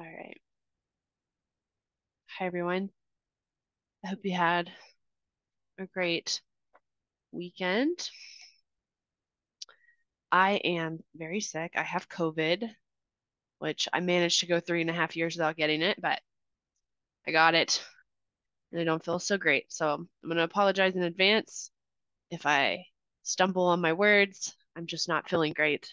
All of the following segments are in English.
All right. Hi, everyone. I hope you had a great weekend. I am very sick. I have COVID, which I managed to go three and a half years without getting it, but I got it and I don't feel so great. So I'm going to apologize in advance if I stumble on my words. I'm just not feeling great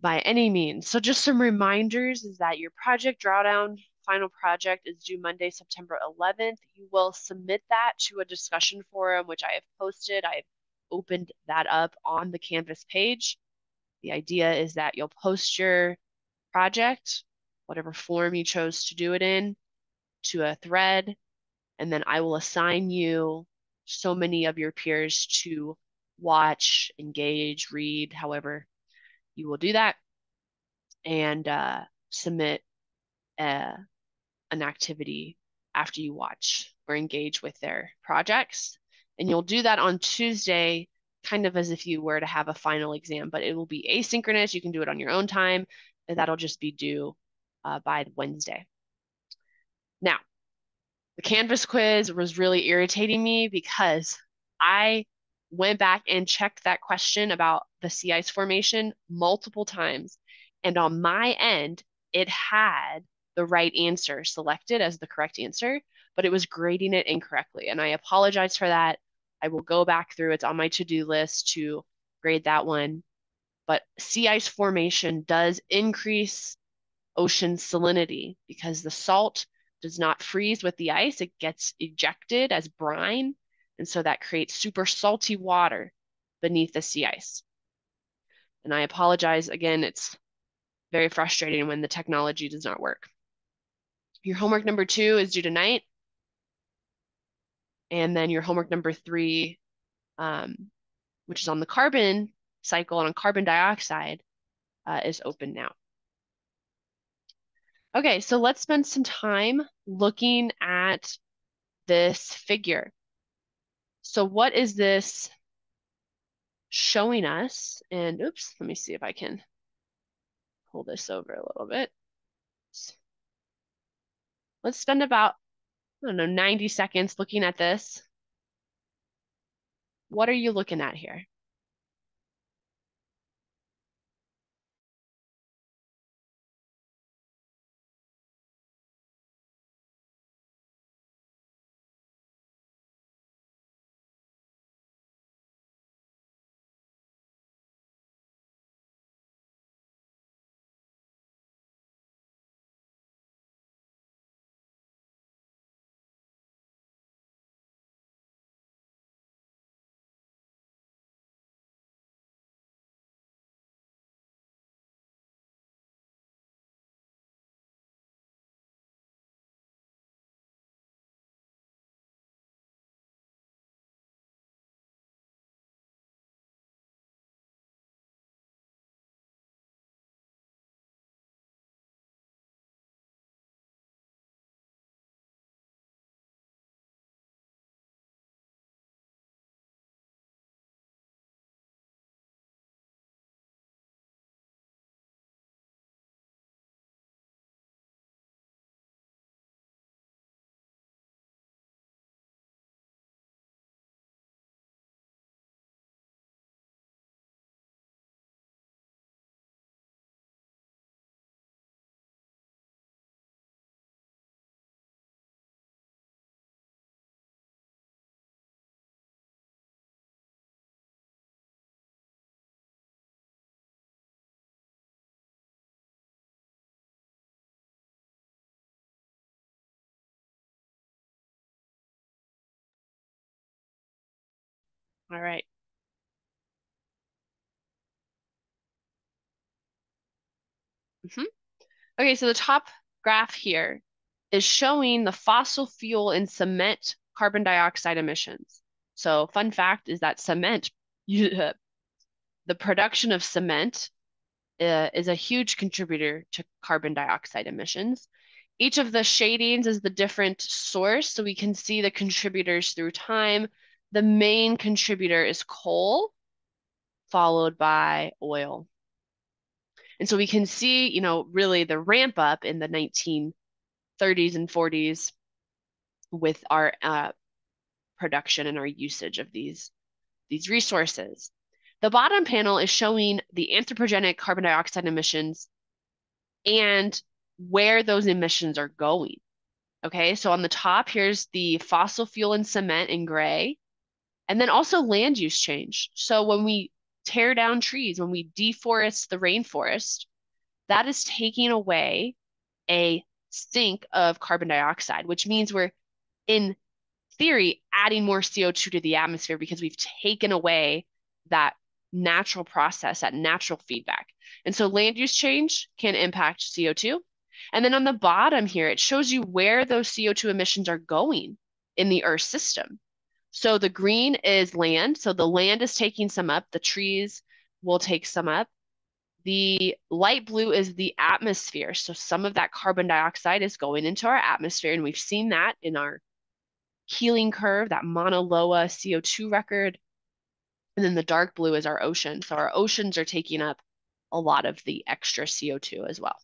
by any means. So just some reminders is that your project drawdown final project is due Monday, September 11th. You will submit that to a discussion forum, which I have posted. I've opened that up on the Canvas page. The idea is that you'll post your project, whatever form you chose to do it in, to a thread, and then I will assign you so many of your peers to watch, engage, read, however you will do that, and uh, submit uh, an activity after you watch or engage with their projects. And you'll do that on Tuesday, kind of as if you were to have a final exam, but it will be asynchronous. You can do it on your own time, and that'll just be due uh, by Wednesday. Now, the Canvas quiz was really irritating me because I went back and checked that question about the sea ice formation multiple times. And on my end, it had the right answer selected as the correct answer, but it was grading it incorrectly. And I apologize for that. I will go back through. It's on my to-do list to grade that one. But sea ice formation does increase ocean salinity because the salt does not freeze with the ice. It gets ejected as brine. And so that creates super salty water beneath the sea ice. And I apologize again, it's very frustrating when the technology does not work. Your homework number two is due tonight. And then your homework number three, um, which is on the carbon cycle and on carbon dioxide, uh, is open now. Okay, so let's spend some time looking at this figure. So what is this showing us? And oops, let me see if I can pull this over a little bit. Let's spend about, I don't know, 90 seconds looking at this. What are you looking at here? All right. Mm -hmm. Okay, so the top graph here is showing the fossil fuel and cement carbon dioxide emissions. So fun fact is that cement, the production of cement uh, is a huge contributor to carbon dioxide emissions. Each of the shadings is the different source, so we can see the contributors through time. The main contributor is coal, followed by oil. And so we can see, you know, really the ramp up in the 1930s and 40s with our uh, production and our usage of these, these resources. The bottom panel is showing the anthropogenic carbon dioxide emissions and where those emissions are going. Okay, so on the top, here's the fossil fuel and cement in gray, and then also land use change. So when we tear down trees, when we deforest the rainforest, that is taking away a sink of carbon dioxide, which means we're in theory adding more CO2 to the atmosphere because we've taken away that natural process, that natural feedback. And so land use change can impact CO2. And then on the bottom here, it shows you where those CO2 emissions are going in the Earth system. So the green is land. So the land is taking some up. The trees will take some up. The light blue is the atmosphere. So some of that carbon dioxide is going into our atmosphere. And we've seen that in our Keeling curve, that Mauna Loa CO2 record. And then the dark blue is our ocean. So our oceans are taking up a lot of the extra CO2 as well.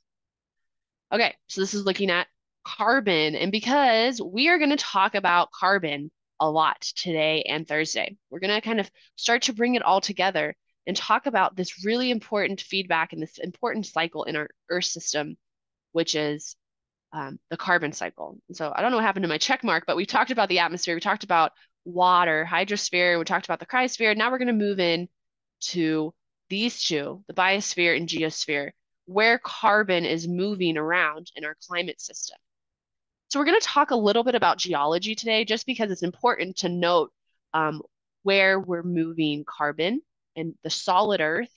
Okay, so this is looking at carbon. And because we are going to talk about carbon a lot today and Thursday, we're going to kind of start to bring it all together and talk about this really important feedback and this important cycle in our Earth system, which is um, the carbon cycle. So I don't know what happened to my check mark, but we talked about the atmosphere. We talked about water, hydrosphere. We talked about the cryosphere. Now we're going to move in to these two, the biosphere and geosphere, where carbon is moving around in our climate system. So we're going to talk a little bit about geology today, just because it's important to note um, where we're moving carbon and the solid Earth.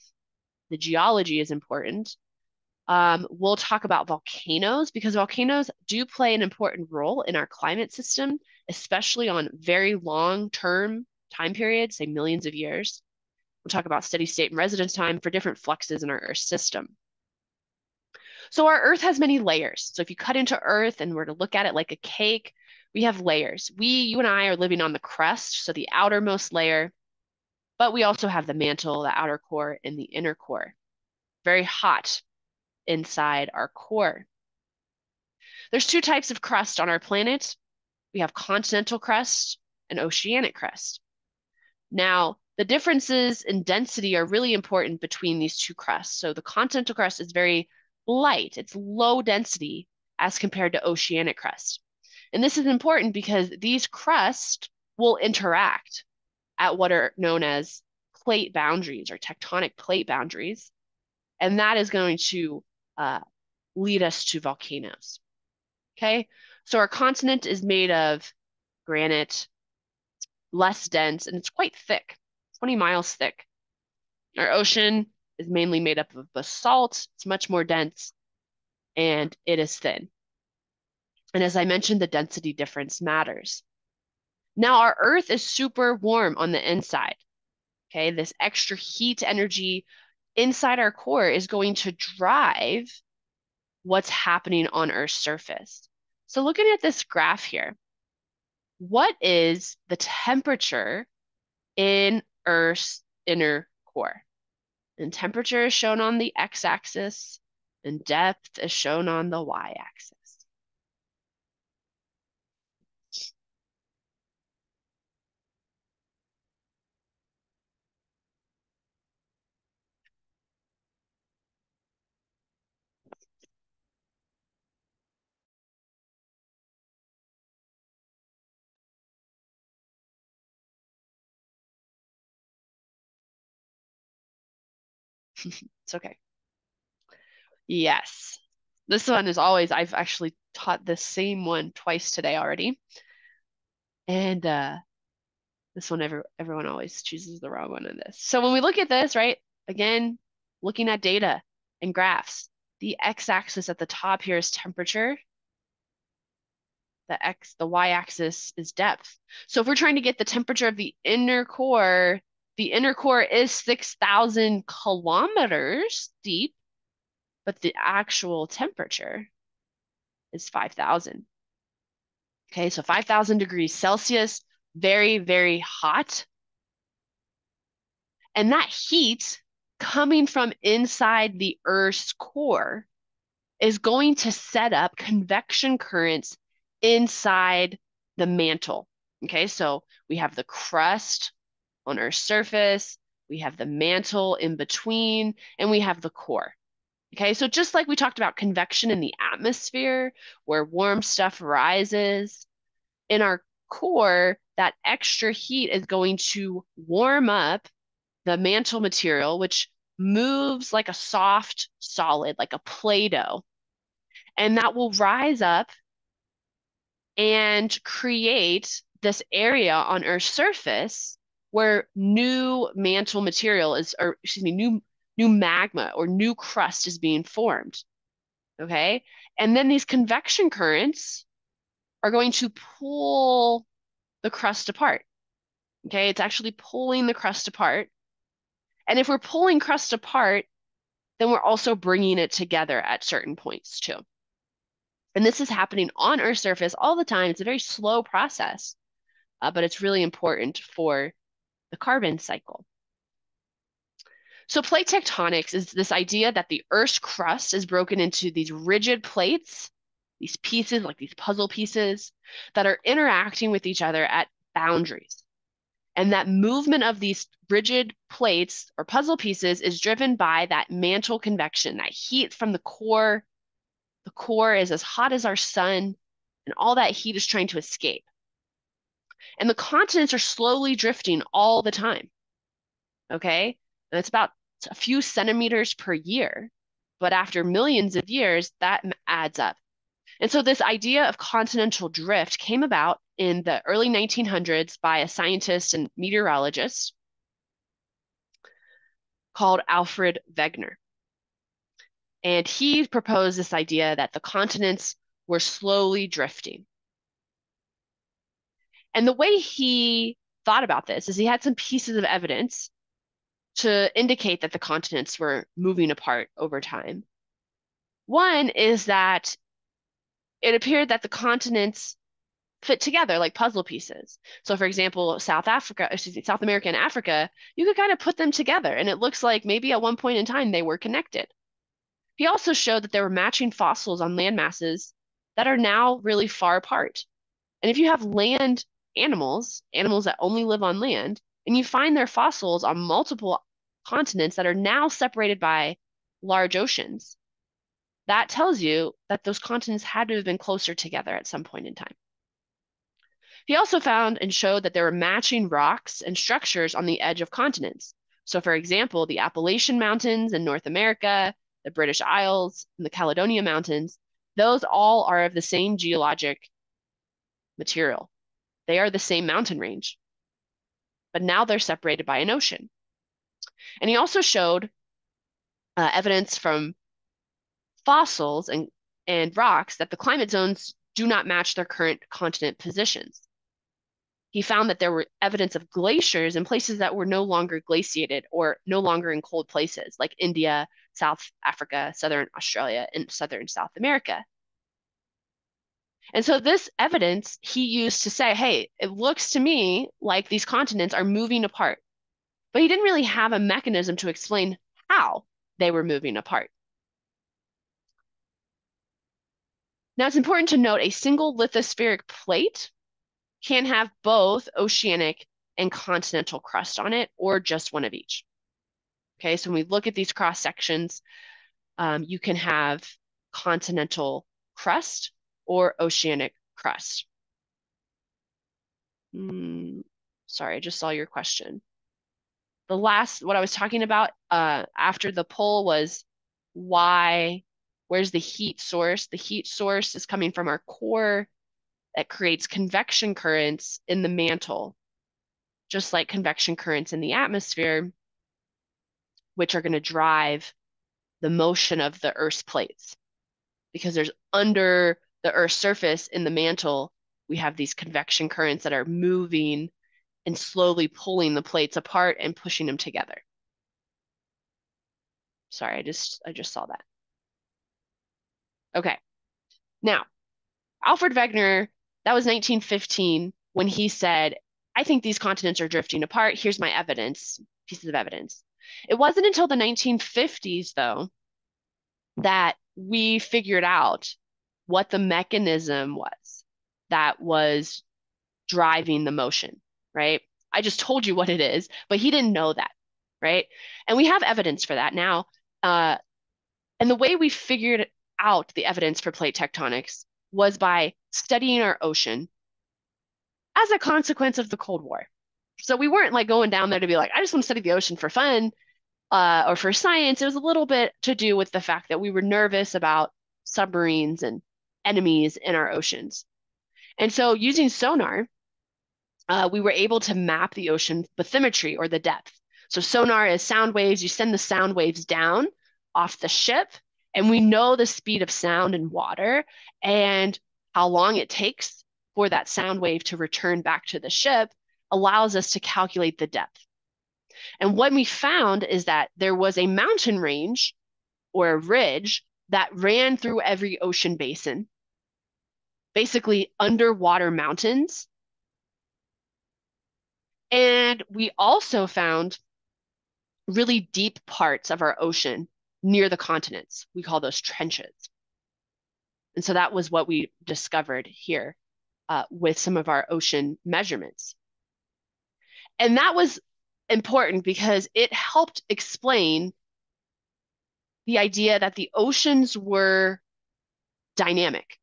The geology is important. Um, we'll talk about volcanoes because volcanoes do play an important role in our climate system, especially on very long term time periods, say millions of years. We'll talk about steady state and residence time for different fluxes in our Earth system. So our Earth has many layers. So if you cut into Earth and were to look at it like a cake, we have layers. We, you and I, are living on the crust, so the outermost layer, but we also have the mantle, the outer core, and the inner core. Very hot inside our core. There's two types of crust on our planet. We have continental crust and oceanic crust. Now, the differences in density are really important between these two crusts. So the continental crust is very light, it's low density as compared to oceanic crust. And this is important because these crusts will interact at what are known as plate boundaries or tectonic plate boundaries. And that is going to uh, lead us to volcanoes. Okay, so our continent is made of granite, less dense, and it's quite thick, 20 miles thick. Our ocean is mainly made up of basalt, it's much more dense, and it is thin. And as I mentioned, the density difference matters. Now, our Earth is super warm on the inside. Okay, this extra heat energy inside our core is going to drive what's happening on Earth's surface. So looking at this graph here, what is the temperature in Earth's inner core? And temperature is shown on the x-axis and depth is shown on the y-axis. It's okay. Yes. This one is always, I've actually taught the same one twice today already. And uh, this one, every, everyone always chooses the wrong one in this. So when we look at this, right, again, looking at data and graphs, the x-axis at the top here is temperature. The x, the y-axis is depth. So if we're trying to get the temperature of the inner core, the inner core is 6,000 kilometers deep, but the actual temperature is 5,000. Okay, so 5,000 degrees Celsius, very, very hot. And that heat coming from inside the Earth's core is going to set up convection currents inside the mantle. Okay, so we have the crust on Earth's surface, we have the mantle in between, and we have the core. Okay, so just like we talked about convection in the atmosphere, where warm stuff rises, in our core, that extra heat is going to warm up the mantle material, which moves like a soft solid, like a Play-Doh. And that will rise up and create this area on Earth's surface where new mantle material is, or excuse me, new new magma or new crust is being formed. Okay. And then these convection currents are going to pull the crust apart. Okay. It's actually pulling the crust apart. And if we're pulling crust apart, then we're also bringing it together at certain points too. And this is happening on Earth's surface all the time. It's a very slow process, uh, but it's really important for the carbon cycle. So plate tectonics is this idea that the Earth's crust is broken into these rigid plates, these pieces, like these puzzle pieces, that are interacting with each other at boundaries. And that movement of these rigid plates or puzzle pieces is driven by that mantle convection, that heat from the core. The core is as hot as our sun, and all that heat is trying to escape. And the continents are slowly drifting all the time. Okay? And it's about a few centimeters per year. But after millions of years, that adds up. And so this idea of continental drift came about in the early 1900s by a scientist and meteorologist called Alfred Wegener. And he proposed this idea that the continents were slowly drifting. And the way he thought about this is he had some pieces of evidence to indicate that the continents were moving apart over time. One is that it appeared that the continents fit together like puzzle pieces. So, for example, South Africa, excuse me, South America and Africa, you could kind of put them together, and it looks like maybe at one point in time they were connected. He also showed that there were matching fossils on land masses that are now really far apart. And if you have land animals, animals that only live on land, and you find their fossils on multiple continents that are now separated by large oceans. That tells you that those continents had to have been closer together at some point in time. He also found and showed that there were matching rocks and structures on the edge of continents. So, for example, the Appalachian Mountains in North America, the British Isles, and the Caledonia Mountains, those all are of the same geologic material. They are the same mountain range, but now they're separated by an ocean. And he also showed uh, evidence from fossils and, and rocks that the climate zones do not match their current continent positions. He found that there were evidence of glaciers in places that were no longer glaciated or no longer in cold places, like India, South Africa, Southern Australia, and Southern South America. And so this evidence he used to say, hey, it looks to me like these continents are moving apart but he didn't really have a mechanism to explain how they were moving apart. Now, it's important to note a single lithospheric plate can have both oceanic and continental crust on it, or just one of each. Okay, so when we look at these cross sections, um, you can have continental crust or oceanic crust. Mm, sorry, I just saw your question the last what I was talking about uh, after the poll was why where's the heat source? The heat source is coming from our core that creates convection currents in the mantle, just like convection currents in the atmosphere, which are going to drive the motion of the Earth's plates. Because there's under the Earth's surface in the mantle, we have these convection currents that are moving and slowly pulling the plates apart and pushing them together. Sorry, I just I just saw that. Okay. Now, Alfred Wegener, that was 1915 when he said, I think these continents are drifting apart. Here's my evidence, pieces of evidence. It wasn't until the 1950s, though, that we figured out what the mechanism was that was driving the motion, right? I just told you what it is, but he didn't know that, right? And we have evidence for that now. Uh, and the way we figured out the evidence for plate tectonics was by studying our ocean as a consequence of the Cold War. So we weren't like going down there to be like, I just want to study the ocean for fun uh, or for science. It was a little bit to do with the fact that we were nervous about submarines and enemies in our oceans. And so using sonar, uh, we were able to map the ocean bathymetry or the depth. So sonar is sound waves. You send the sound waves down off the ship, and we know the speed of sound in water and how long it takes for that sound wave to return back to the ship allows us to calculate the depth. And what we found is that there was a mountain range or a ridge that ran through every ocean basin, basically underwater mountains. And we also found really deep parts of our ocean near the continents. We call those trenches. And so that was what we discovered here uh, with some of our ocean measurements. And that was important because it helped explain the idea that the oceans were dynamic,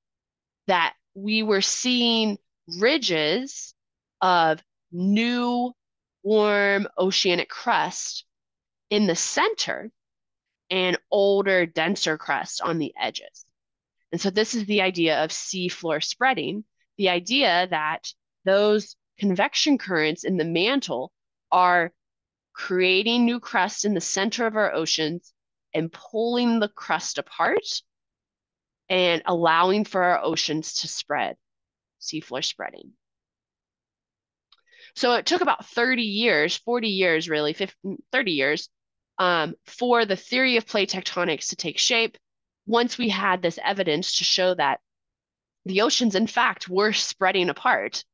that we were seeing ridges of new warm oceanic crust in the center and older, denser crust on the edges. And so this is the idea of seafloor spreading, the idea that those convection currents in the mantle are creating new crust in the center of our oceans and pulling the crust apart and allowing for our oceans to spread, seafloor spreading. So it took about 30 years, 40 years really, 50, 30 years, um, for the theory of plate tectonics to take shape. Once we had this evidence to show that the oceans, in fact, were spreading apart,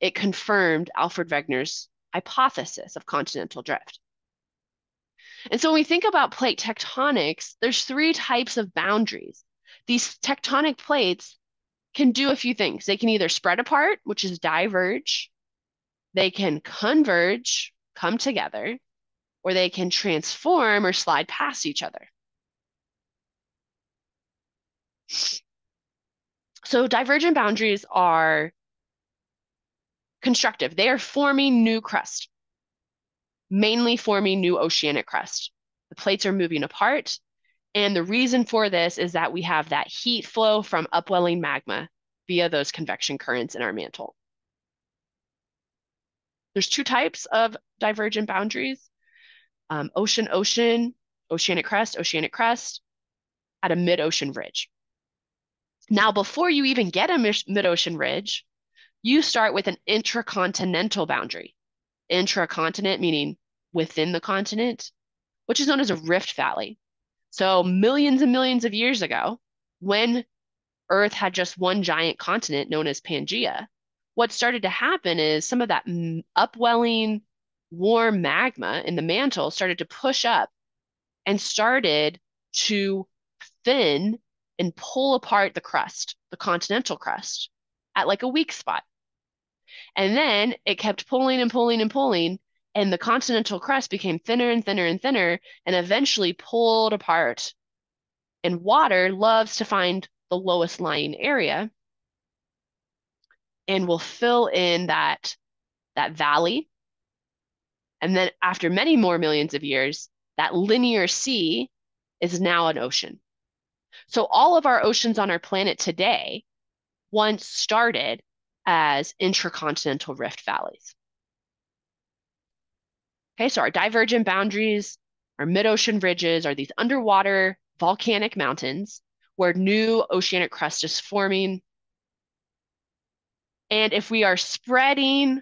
it confirmed Alfred Wegener's hypothesis of continental drift. And so when we think about plate tectonics, there's three types of boundaries. These tectonic plates can do a few things. They can either spread apart, which is diverge, they can converge, come together, or they can transform or slide past each other. So divergent boundaries are constructive. They are forming new crust, mainly forming new oceanic crust. The plates are moving apart. And the reason for this is that we have that heat flow from upwelling magma via those convection currents in our mantle. There's two types of divergent boundaries, um, ocean-ocean, oceanic crust, oceanic crust, at a mid-ocean ridge. Now, before you even get a mid-ocean ridge, you start with an intracontinental boundary. Intracontinent meaning within the continent, which is known as a rift valley. So millions and millions of years ago, when Earth had just one giant continent known as Pangea, what started to happen is some of that upwelling warm magma in the mantle started to push up and started to thin and pull apart the crust, the continental crust, at like a weak spot. And then it kept pulling and pulling and pulling, and the continental crust became thinner and thinner and thinner, and eventually pulled apart. And water loves to find the lowest lying area and will fill in that, that valley. And then after many more millions of years, that linear sea is now an ocean. So all of our oceans on our planet today once started as intracontinental rift valleys. Okay, so our divergent boundaries, our mid-ocean ridges are these underwater volcanic mountains where new oceanic crust is forming. And if we are spreading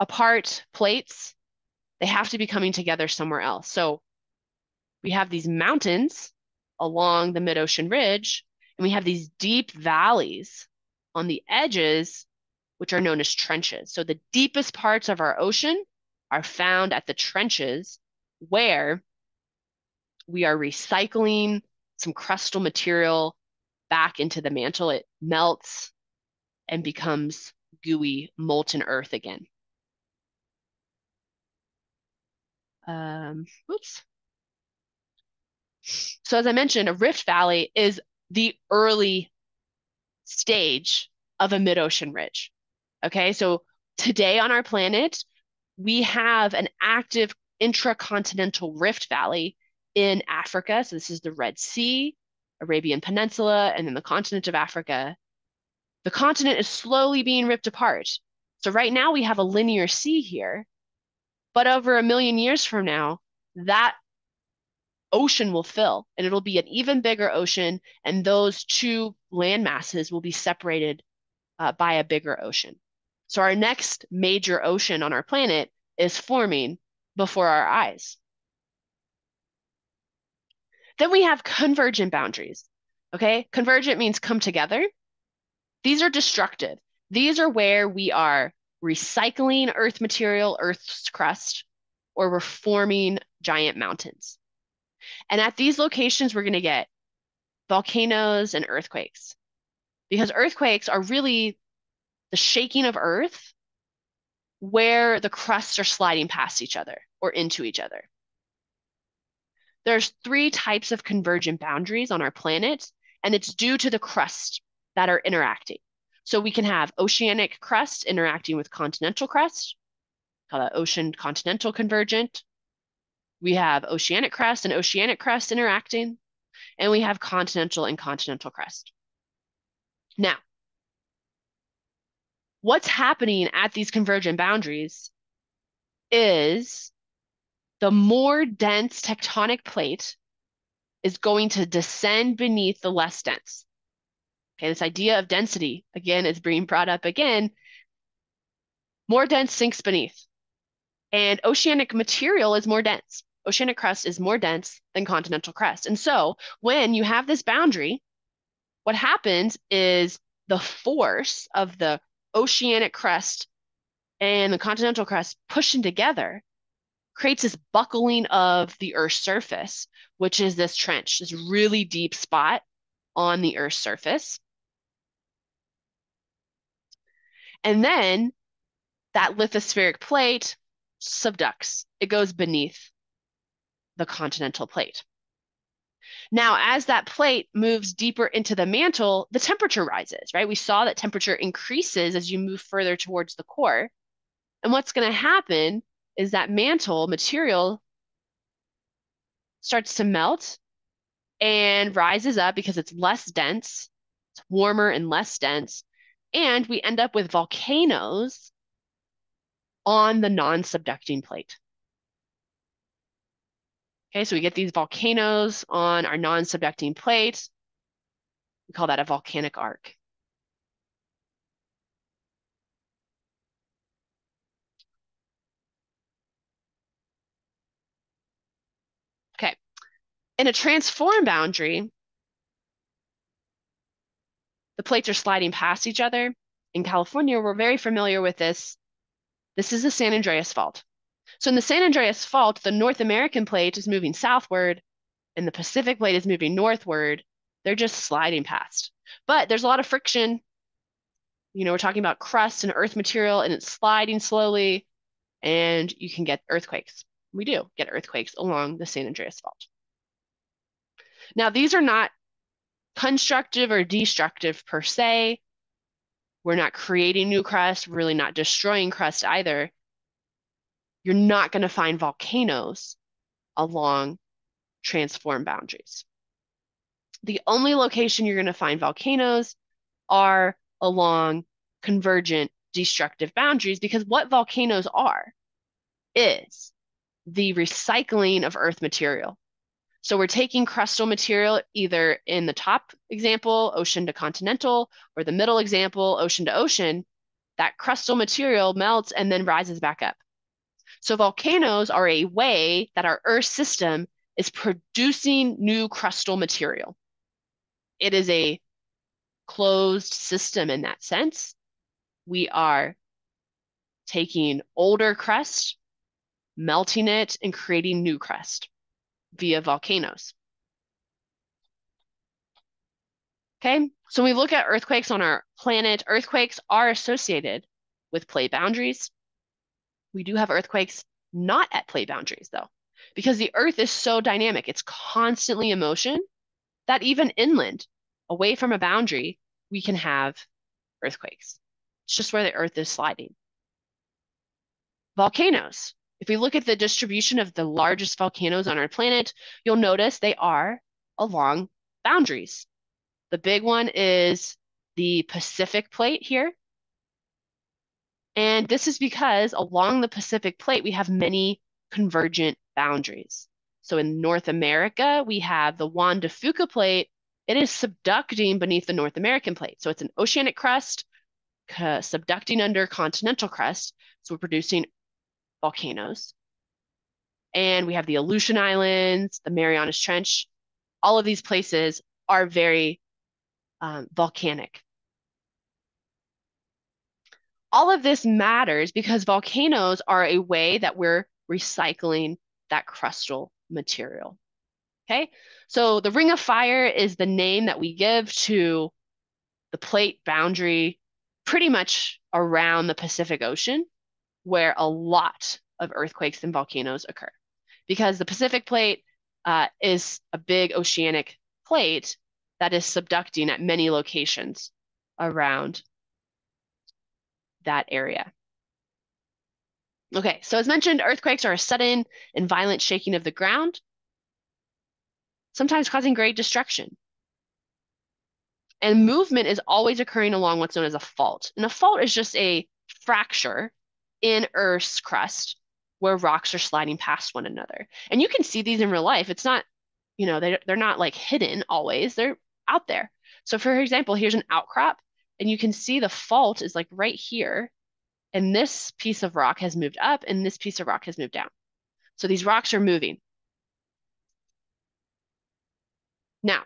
apart plates, they have to be coming together somewhere else. So we have these mountains along the mid-ocean ridge, and we have these deep valleys on the edges, which are known as trenches. So the deepest parts of our ocean are found at the trenches where we are recycling some crustal material back into the mantle. It melts and becomes gooey molten earth again. Um, whoops. So as I mentioned, a rift valley is the early stage of a mid-ocean ridge. Okay, so today on our planet, we have an active intracontinental rift valley in Africa. So this is the Red Sea, Arabian Peninsula, and then the continent of Africa. The continent is slowly being ripped apart. So right now we have a linear sea here, but over a million years from now, that ocean will fill and it'll be an even bigger ocean, and those two land masses will be separated uh, by a bigger ocean. So our next major ocean on our planet is forming before our eyes. Then we have convergent boundaries. Okay, convergent means come together. These are destructive. These are where we are recycling earth material, earth's crust, or we're forming giant mountains. And at these locations, we're going to get volcanoes and earthquakes because earthquakes are really the shaking of earth where the crusts are sliding past each other or into each other. There's three types of convergent boundaries on our planet, and it's due to the crust that are interacting. So we can have oceanic crust interacting with continental crust, call that ocean continental convergent. We have oceanic crust and oceanic crust interacting, and we have continental and continental crust. Now, what's happening at these convergent boundaries is the more dense tectonic plate is going to descend beneath the less dense. Okay, this idea of density, again, is being brought up again. More dense sinks beneath. And oceanic material is more dense. Oceanic crust is more dense than continental crust. And so when you have this boundary, what happens is the force of the oceanic crust and the continental crust pushing together creates this buckling of the Earth's surface, which is this trench, this really deep spot on the Earth's surface. And then that lithospheric plate subducts, it goes beneath the continental plate. Now, as that plate moves deeper into the mantle, the temperature rises, right? We saw that temperature increases as you move further towards the core. And what's going to happen is that mantle material starts to melt and rises up because it's less dense, it's warmer and less dense, and we end up with volcanoes on the non-subducting plate. Okay, so we get these volcanoes on our non-subducting plate. We call that a volcanic arc. Okay, in a transform boundary, the plates are sliding past each other. In California, we're very familiar with this. This is the San Andreas Fault. So in the San Andreas Fault, the North American plate is moving southward and the Pacific plate is moving northward. They're just sliding past. But there's a lot of friction. You know, we're talking about crust and earth material and it's sliding slowly and you can get earthquakes. We do get earthquakes along the San Andreas Fault. Now, these are not constructive or destructive per se. We're not creating new crust, really not destroying crust either. You're not going to find volcanoes along transform boundaries. The only location you're going to find volcanoes are along convergent destructive boundaries because what volcanoes are is the recycling of earth material. So we're taking crustal material either in the top example, ocean to continental, or the middle example, ocean to ocean. That crustal material melts and then rises back up. So volcanoes are a way that our Earth system is producing new crustal material. It is a closed system in that sense. We are taking older crust, melting it and creating new crust via volcanoes. Okay, so we look at earthquakes on our planet, earthquakes are associated with plate boundaries. We do have earthquakes not at plate boundaries, though, because the Earth is so dynamic. It's constantly in motion that even inland, away from a boundary, we can have earthquakes. It's just where the Earth is sliding. Volcanoes. If we look at the distribution of the largest volcanoes on our planet, you'll notice they are along boundaries. The big one is the Pacific plate here. And this is because along the Pacific plate, we have many convergent boundaries. So in North America, we have the Juan de Fuca plate. It is subducting beneath the North American plate. So it's an oceanic crust subducting under continental crust. So we're producing volcanoes. And we have the Aleutian Islands, the Marianas Trench. All of these places are very um, volcanic. All of this matters because volcanoes are a way that we're recycling that crustal material. Okay, so the Ring of Fire is the name that we give to the plate boundary pretty much around the Pacific Ocean, where a lot of earthquakes and volcanoes occur. Because the Pacific plate uh, is a big oceanic plate that is subducting at many locations around that area. Okay, so as mentioned, earthquakes are a sudden and violent shaking of the ground, sometimes causing great destruction. And movement is always occurring along what's known as a fault. And a fault is just a fracture in Earth's crust where rocks are sliding past one another. And you can see these in real life. It's not, you know, they, they're not like hidden always. They're out there. So for example, here's an outcrop and you can see the fault is like right here. And this piece of rock has moved up and this piece of rock has moved down. So these rocks are moving. Now,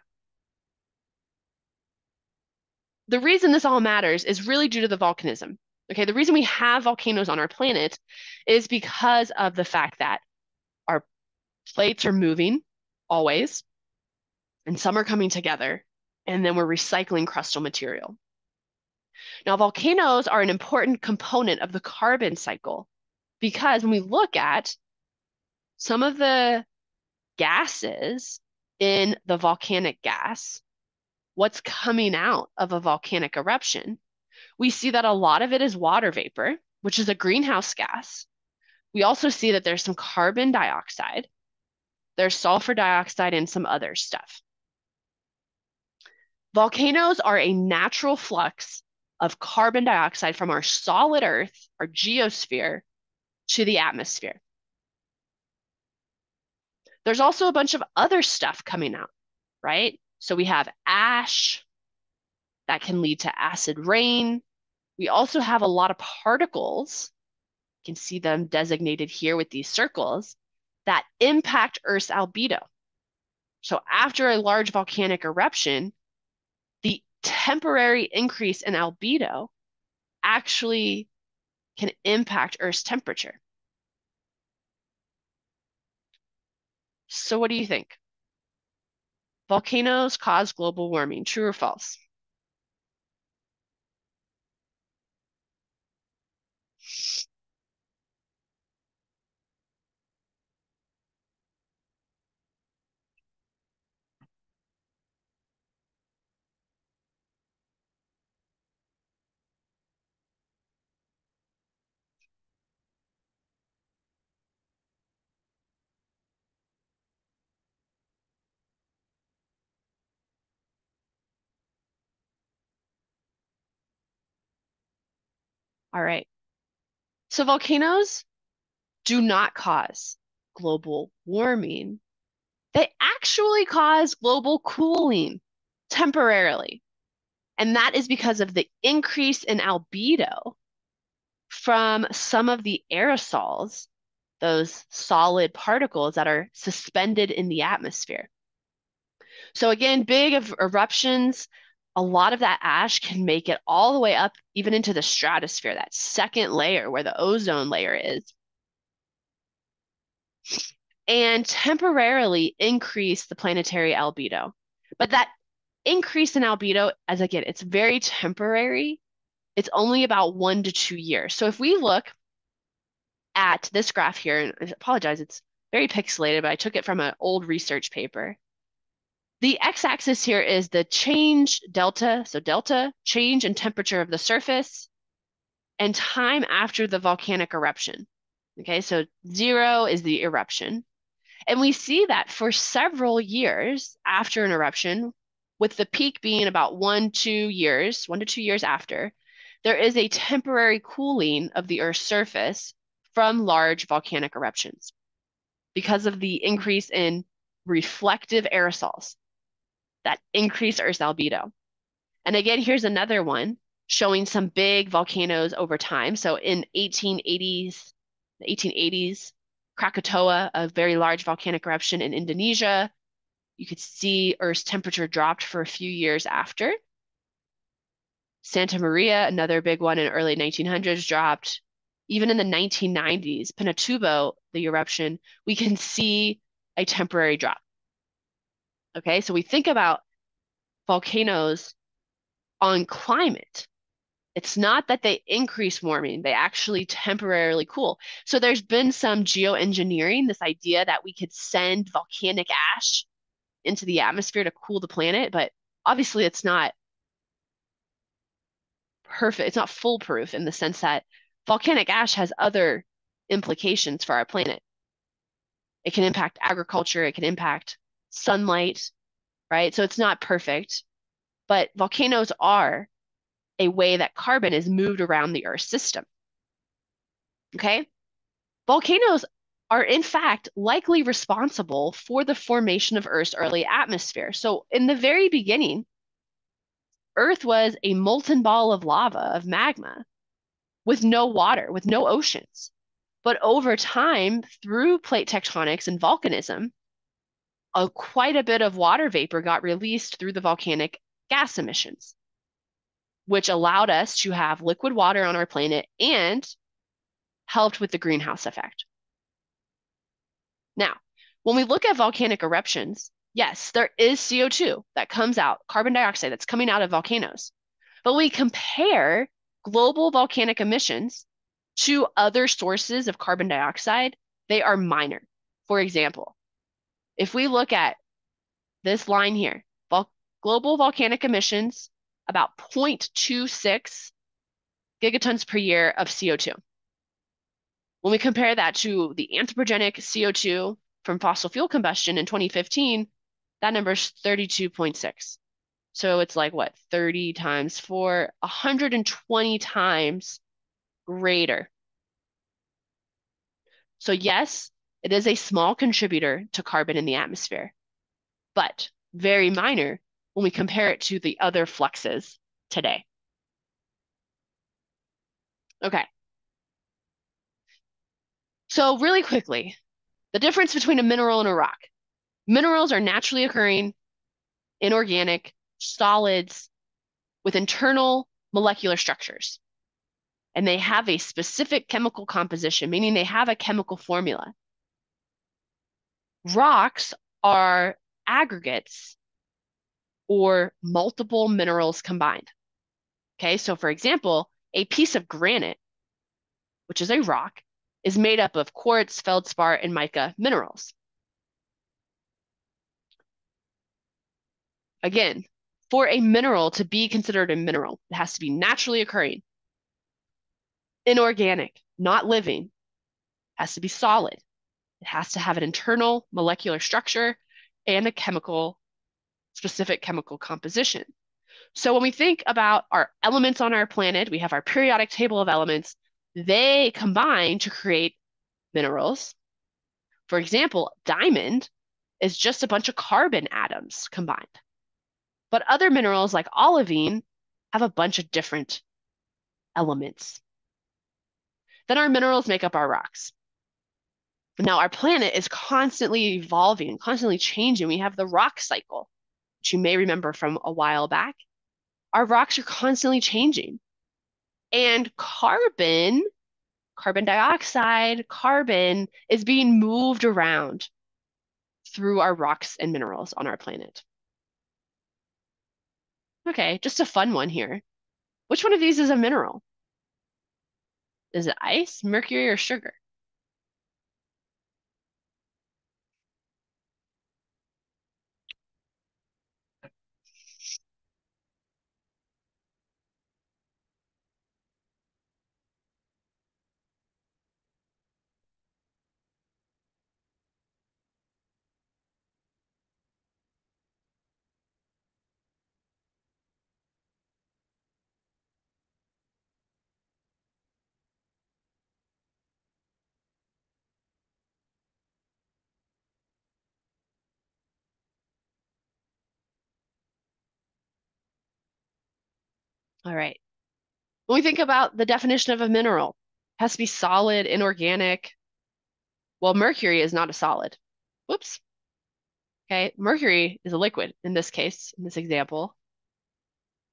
the reason this all matters is really due to the volcanism. Okay, the reason we have volcanoes on our planet is because of the fact that our plates are moving always, and some are coming together, and then we're recycling crustal material. Now, volcanoes are an important component of the carbon cycle because when we look at some of the gases in the volcanic gas, what's coming out of a volcanic eruption, we see that a lot of it is water vapor, which is a greenhouse gas. We also see that there's some carbon dioxide, there's sulfur dioxide, and some other stuff. Volcanoes are a natural flux of carbon dioxide from our solid Earth, our geosphere, to the atmosphere. There's also a bunch of other stuff coming out, right? So we have ash that can lead to acid rain. We also have a lot of particles. You can see them designated here with these circles that impact Earth's albedo. So after a large volcanic eruption, temporary increase in albedo actually can impact Earth's temperature. So what do you think? Volcanoes cause global warming, true or false? All right. So volcanoes do not cause global warming. They actually cause global cooling temporarily. And that is because of the increase in albedo from some of the aerosols, those solid particles that are suspended in the atmosphere. So again, big eruptions a lot of that ash can make it all the way up even into the stratosphere, that second layer where the ozone layer is. and temporarily increase the planetary albedo. But that increase in albedo, as again, it's very temporary. It's only about one to two years. So if we look at this graph here, and I apologize, it's very pixelated, but I took it from an old research paper. The x-axis here is the change delta, so delta, change in temperature of the surface, and time after the volcanic eruption. Okay, so zero is the eruption. And we see that for several years after an eruption, with the peak being about one, two years, one to two years after, there is a temporary cooling of the Earth's surface from large volcanic eruptions because of the increase in reflective aerosols that increase Earth's albedo. And again, here's another one showing some big volcanoes over time. So in 1880s, the 1880s, Krakatoa, a very large volcanic eruption in Indonesia. You could see Earth's temperature dropped for a few years after. Santa Maria, another big one in early 1900s, dropped. Even in the 1990s, Pinatubo, the eruption, we can see a temporary drop. Okay, so we think about volcanoes on climate. It's not that they increase warming, they actually temporarily cool. So there's been some geoengineering, this idea that we could send volcanic ash into the atmosphere to cool the planet, but obviously it's not perfect. It's not foolproof in the sense that volcanic ash has other implications for our planet. It can impact agriculture, it can impact sunlight, right? So it's not perfect, but volcanoes are a way that carbon is moved around the Earth system. Okay? Volcanoes are in fact likely responsible for the formation of Earth's early atmosphere. So in the very beginning, Earth was a molten ball of lava, of magma, with no water, with no oceans. But over time, through plate tectonics and volcanism, a, quite a bit of water vapor got released through the volcanic gas emissions which allowed us to have liquid water on our planet and helped with the greenhouse effect. Now, when we look at volcanic eruptions, yes, there is CO2 that comes out, carbon dioxide that's coming out of volcanoes. But we compare global volcanic emissions to other sources of carbon dioxide, they are minor. For example, if we look at this line here, vol global volcanic emissions about 0.26 gigatons per year of CO2. When we compare that to the anthropogenic CO2 from fossil fuel combustion in 2015, that number is 32.6. So it's like what, 30 times 4, 120 times greater. So yes, it is a small contributor to carbon in the atmosphere, but very minor when we compare it to the other fluxes today. Okay. So really quickly, the difference between a mineral and a rock. Minerals are naturally occurring, inorganic, solids with internal molecular structures. And they have a specific chemical composition, meaning they have a chemical formula. Rocks are aggregates or multiple minerals combined. Okay, so for example, a piece of granite, which is a rock, is made up of quartz, feldspar, and mica minerals. Again, for a mineral to be considered a mineral, it has to be naturally occurring, inorganic, not living, has to be solid. It has to have an internal molecular structure and a chemical specific chemical composition. So when we think about our elements on our planet, we have our periodic table of elements. They combine to create minerals. For example, diamond is just a bunch of carbon atoms combined. But other minerals like olivine have a bunch of different elements. Then our minerals make up our rocks. Now, our planet is constantly evolving constantly changing. We have the rock cycle which you may remember from a while back, our rocks are constantly changing. And carbon carbon dioxide, carbon is being moved around through our rocks and minerals on our planet. Okay, just a fun one here. Which one of these is a mineral? Is it ice, mercury, or sugar? All right. When we think about the definition of a mineral, it has to be solid, inorganic. Well, mercury is not a solid. Whoops. Okay, mercury is a liquid in this case, in this example.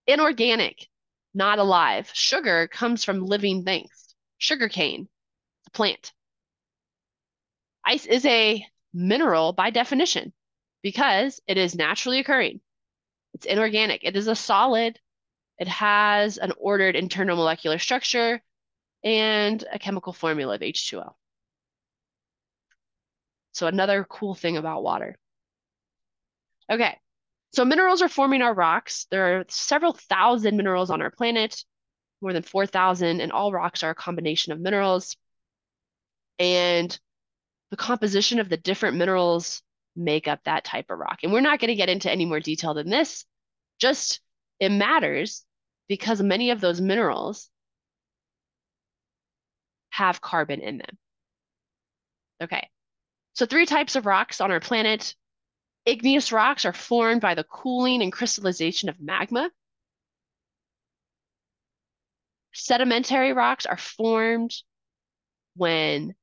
Inorganic, not alive. Sugar comes from living things. Sugar cane, a plant. Ice is a mineral by definition because it is naturally occurring. It's inorganic. It is a solid it has an ordered internal molecular structure and a chemical formula of H2O. So another cool thing about water. Okay, so minerals are forming our rocks. There are several thousand minerals on our planet, more than 4,000, and all rocks are a combination of minerals. And the composition of the different minerals make up that type of rock. And we're not going to get into any more detail than this. Just it matters because many of those minerals have carbon in them. Okay, so three types of rocks on our planet. Igneous rocks are formed by the cooling and crystallization of magma. Sedimentary rocks are formed when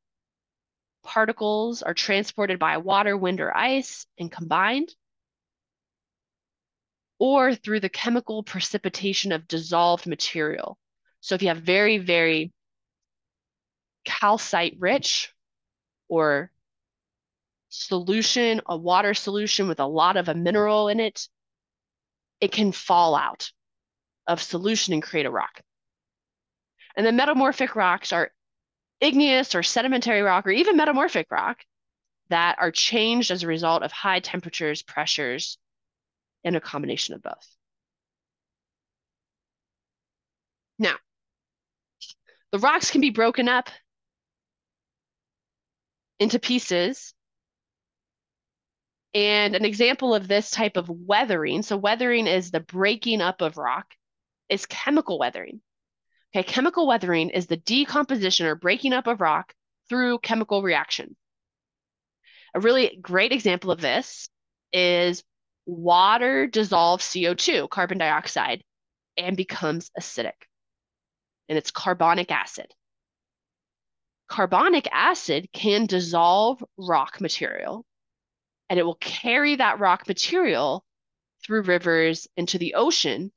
particles are transported by water, wind, or ice and combined or through the chemical precipitation of dissolved material. So if you have very, very calcite rich or solution, a water solution with a lot of a mineral in it, it can fall out of solution and create a rock. And then metamorphic rocks are igneous or sedimentary rock or even metamorphic rock that are changed as a result of high temperatures, pressures, and a combination of both. Now, the rocks can be broken up into pieces. And an example of this type of weathering, so weathering is the breaking up of rock, is chemical weathering. Okay, chemical weathering is the decomposition or breaking up of rock through chemical reaction. A really great example of this is water dissolves CO2, carbon dioxide, and becomes acidic. And it's carbonic acid. Carbonic acid can dissolve rock material, and it will carry that rock material through rivers into the ocean,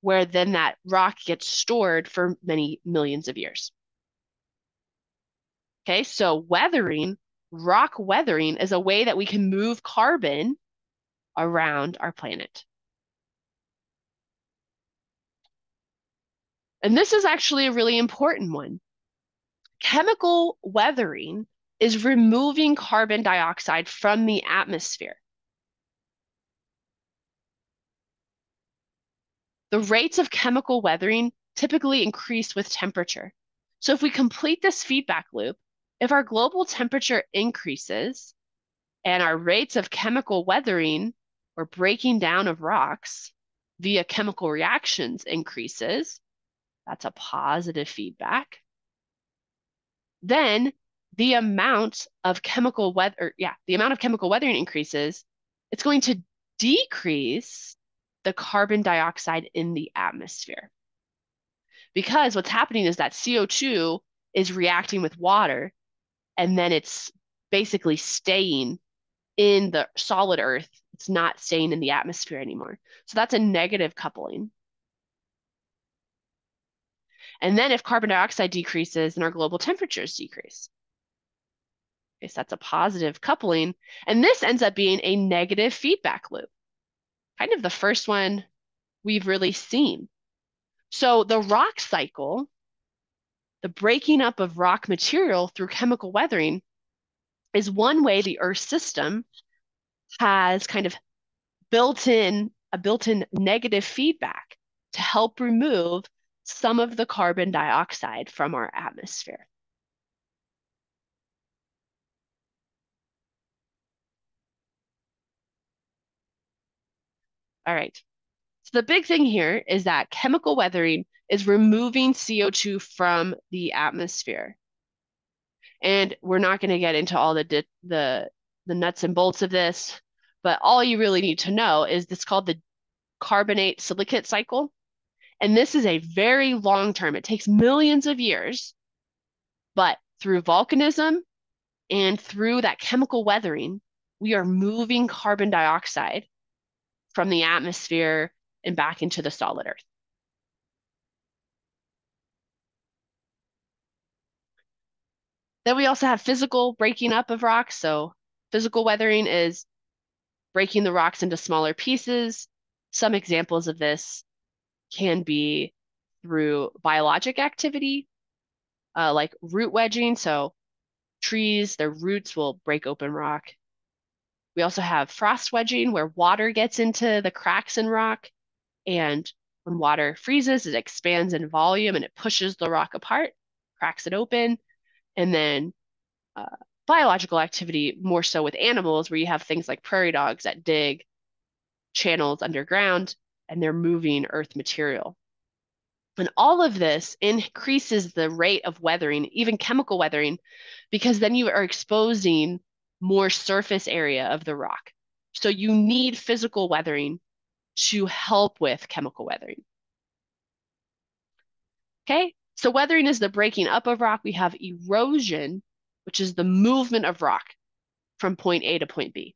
where then that rock gets stored for many millions of years. Okay, so weathering, rock weathering is a way that we can move carbon around our planet. And this is actually a really important one. Chemical weathering is removing carbon dioxide from the atmosphere. The rates of chemical weathering typically increase with temperature. So if we complete this feedback loop, if our global temperature increases and our rates of chemical weathering or breaking down of rocks via chemical reactions increases, that's a positive feedback. Then the amount of chemical weather, yeah, the amount of chemical weathering increases, it's going to decrease the carbon dioxide in the atmosphere. Because what's happening is that CO2 is reacting with water and then it's basically staying in the solid earth it's not staying in the atmosphere anymore. So that's a negative coupling. And then if carbon dioxide decreases, then our global temperatures decrease. Okay, so that's a positive coupling. And this ends up being a negative feedback loop. Kind of the first one we've really seen. So the rock cycle, the breaking up of rock material through chemical weathering, is one way the Earth system has kind of built in a built-in negative feedback to help remove some of the carbon dioxide from our atmosphere. All right. So the big thing here is that chemical weathering is removing CO2 from the atmosphere. And we're not going to get into all the the the nuts and bolts of this, but all you really need to know is this called the carbonate silicate cycle. And this is a very long term, it takes millions of years, but through volcanism and through that chemical weathering, we are moving carbon dioxide from the atmosphere and back into the solid earth. Then we also have physical breaking up of rocks. So physical weathering is breaking the rocks into smaller pieces. Some examples of this can be through biologic activity, uh, like root wedging. So trees, their roots will break open rock. We also have frost wedging, where water gets into the cracks in rock. And when water freezes, it expands in volume and it pushes the rock apart, cracks it open. And then uh, biological activity, more so with animals, where you have things like prairie dogs that dig channels underground and they're moving earth material. And all of this increases the rate of weathering, even chemical weathering, because then you are exposing more surface area of the rock. So you need physical weathering to help with chemical weathering. Okay, so weathering is the breaking up of rock. We have erosion, which is the movement of rock from point A to point B.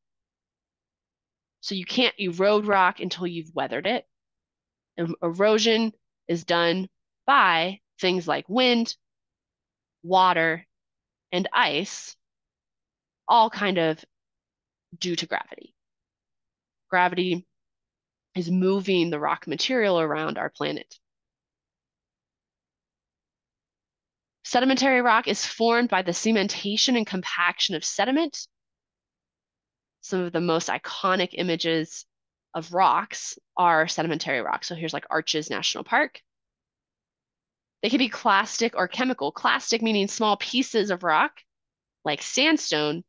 So you can't erode rock until you've weathered it. And erosion is done by things like wind, water, and ice, all kind of due to gravity. Gravity is moving the rock material around our planet. Sedimentary rock is formed by the cementation and compaction of sediment. Some of the most iconic images of rocks are sedimentary rocks. So here's like Arches National Park. They can be clastic or chemical. Clastic meaning small pieces of rock, like sandstone,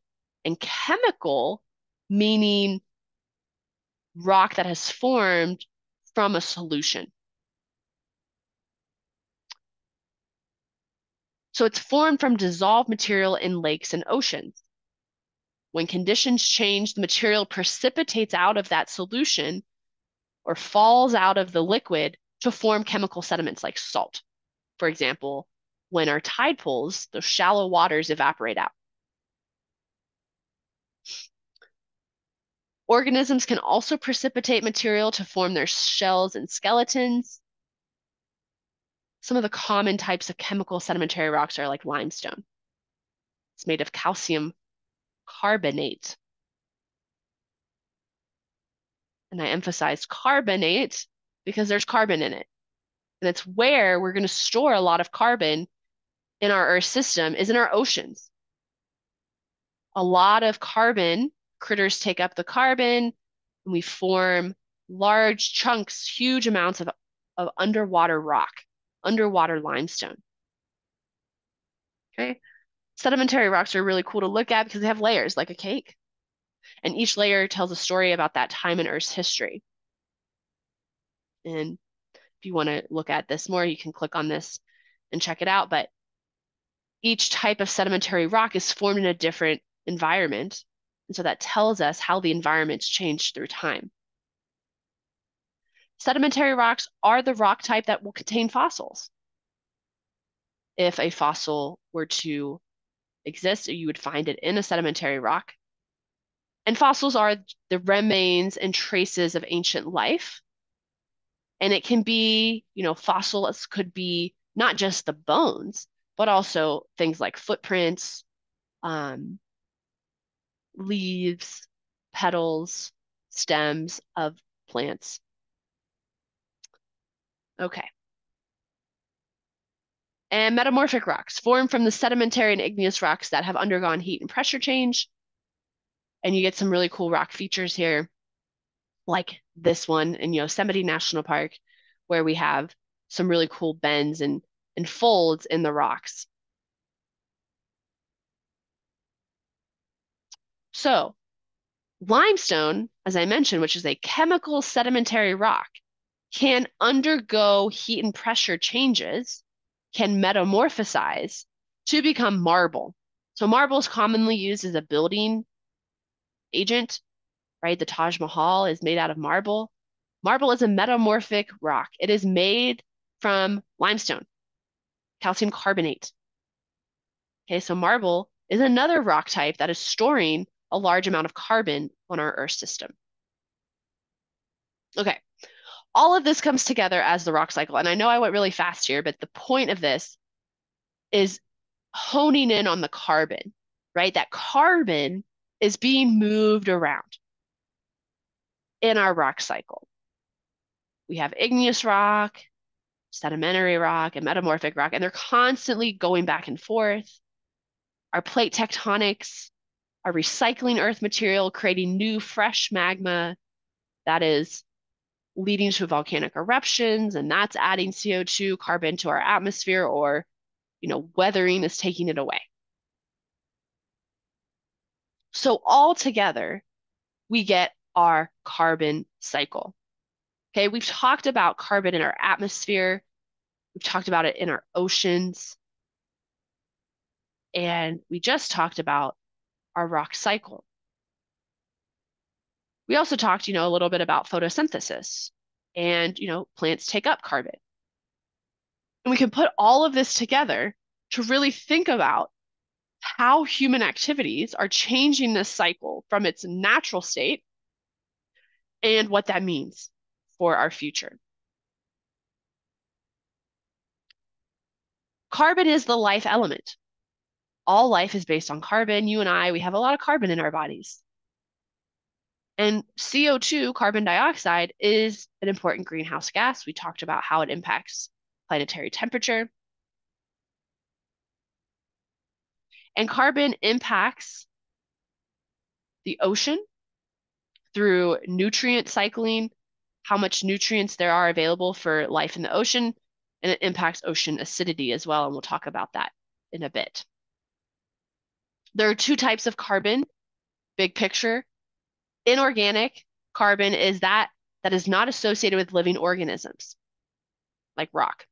and chemical meaning rock that has formed from a solution. So it's formed from dissolved material in lakes and oceans. When conditions change, the material precipitates out of that solution or falls out of the liquid to form chemical sediments like salt. For example, when our tide pools, those shallow waters evaporate out. Organisms can also precipitate material to form their shells and skeletons. Some of the common types of chemical sedimentary rocks are like limestone. It's made of calcium carbonate. And I emphasize carbonate because there's carbon in it. And it's where we're going to store a lot of carbon in our Earth system is in our oceans. A lot of carbon critters take up the carbon and we form large chunks, huge amounts of, of underwater rock, underwater limestone. Okay. Sedimentary rocks are really cool to look at because they have layers like a cake. And each layer tells a story about that time in Earth's history. And if you want to look at this more, you can click on this and check it out. But each type of sedimentary rock is formed in a different environment and so that tells us how the environment's changed through time. Sedimentary rocks are the rock type that will contain fossils. If a fossil were to exist, you would find it in a sedimentary rock. And fossils are the remains and traces of ancient life. And it can be, you know, fossils could be not just the bones, but also things like footprints, um, leaves, petals, stems of plants. Okay. And metamorphic rocks form from the sedimentary and igneous rocks that have undergone heat and pressure change. And you get some really cool rock features here, like this one in Yosemite National Park, where we have some really cool bends and, and folds in the rocks. So limestone, as I mentioned, which is a chemical sedimentary rock, can undergo heat and pressure changes, can metamorphosize to become marble. So marble is commonly used as a building agent, right? The Taj Mahal is made out of marble. Marble is a metamorphic rock. It is made from limestone, calcium carbonate. Okay, so marble is another rock type that is storing a large amount of carbon on our Earth system. Okay, all of this comes together as the rock cycle. And I know I went really fast here, but the point of this is honing in on the carbon, right? That carbon is being moved around in our rock cycle. We have igneous rock, sedimentary rock, and metamorphic rock, and they're constantly going back and forth. Our plate tectonics are recycling earth material, creating new fresh magma that is leading to volcanic eruptions, and that's adding CO2 carbon to our atmosphere, or you know, weathering is taking it away. So all together, we get our carbon cycle. Okay, we've talked about carbon in our atmosphere. We've talked about it in our oceans. And we just talked about our rock cycle. We also talked, you know, a little bit about photosynthesis and, you know, plants take up carbon. And we can put all of this together to really think about how human activities are changing this cycle from its natural state and what that means for our future. Carbon is the life element. All life is based on carbon. You and I, we have a lot of carbon in our bodies. And CO2, carbon dioxide, is an important greenhouse gas. We talked about how it impacts planetary temperature. And carbon impacts the ocean through nutrient cycling, how much nutrients there are available for life in the ocean, and it impacts ocean acidity as well. And we'll talk about that in a bit. There are two types of carbon, big picture. Inorganic carbon is that that is not associated with living organisms, like rock.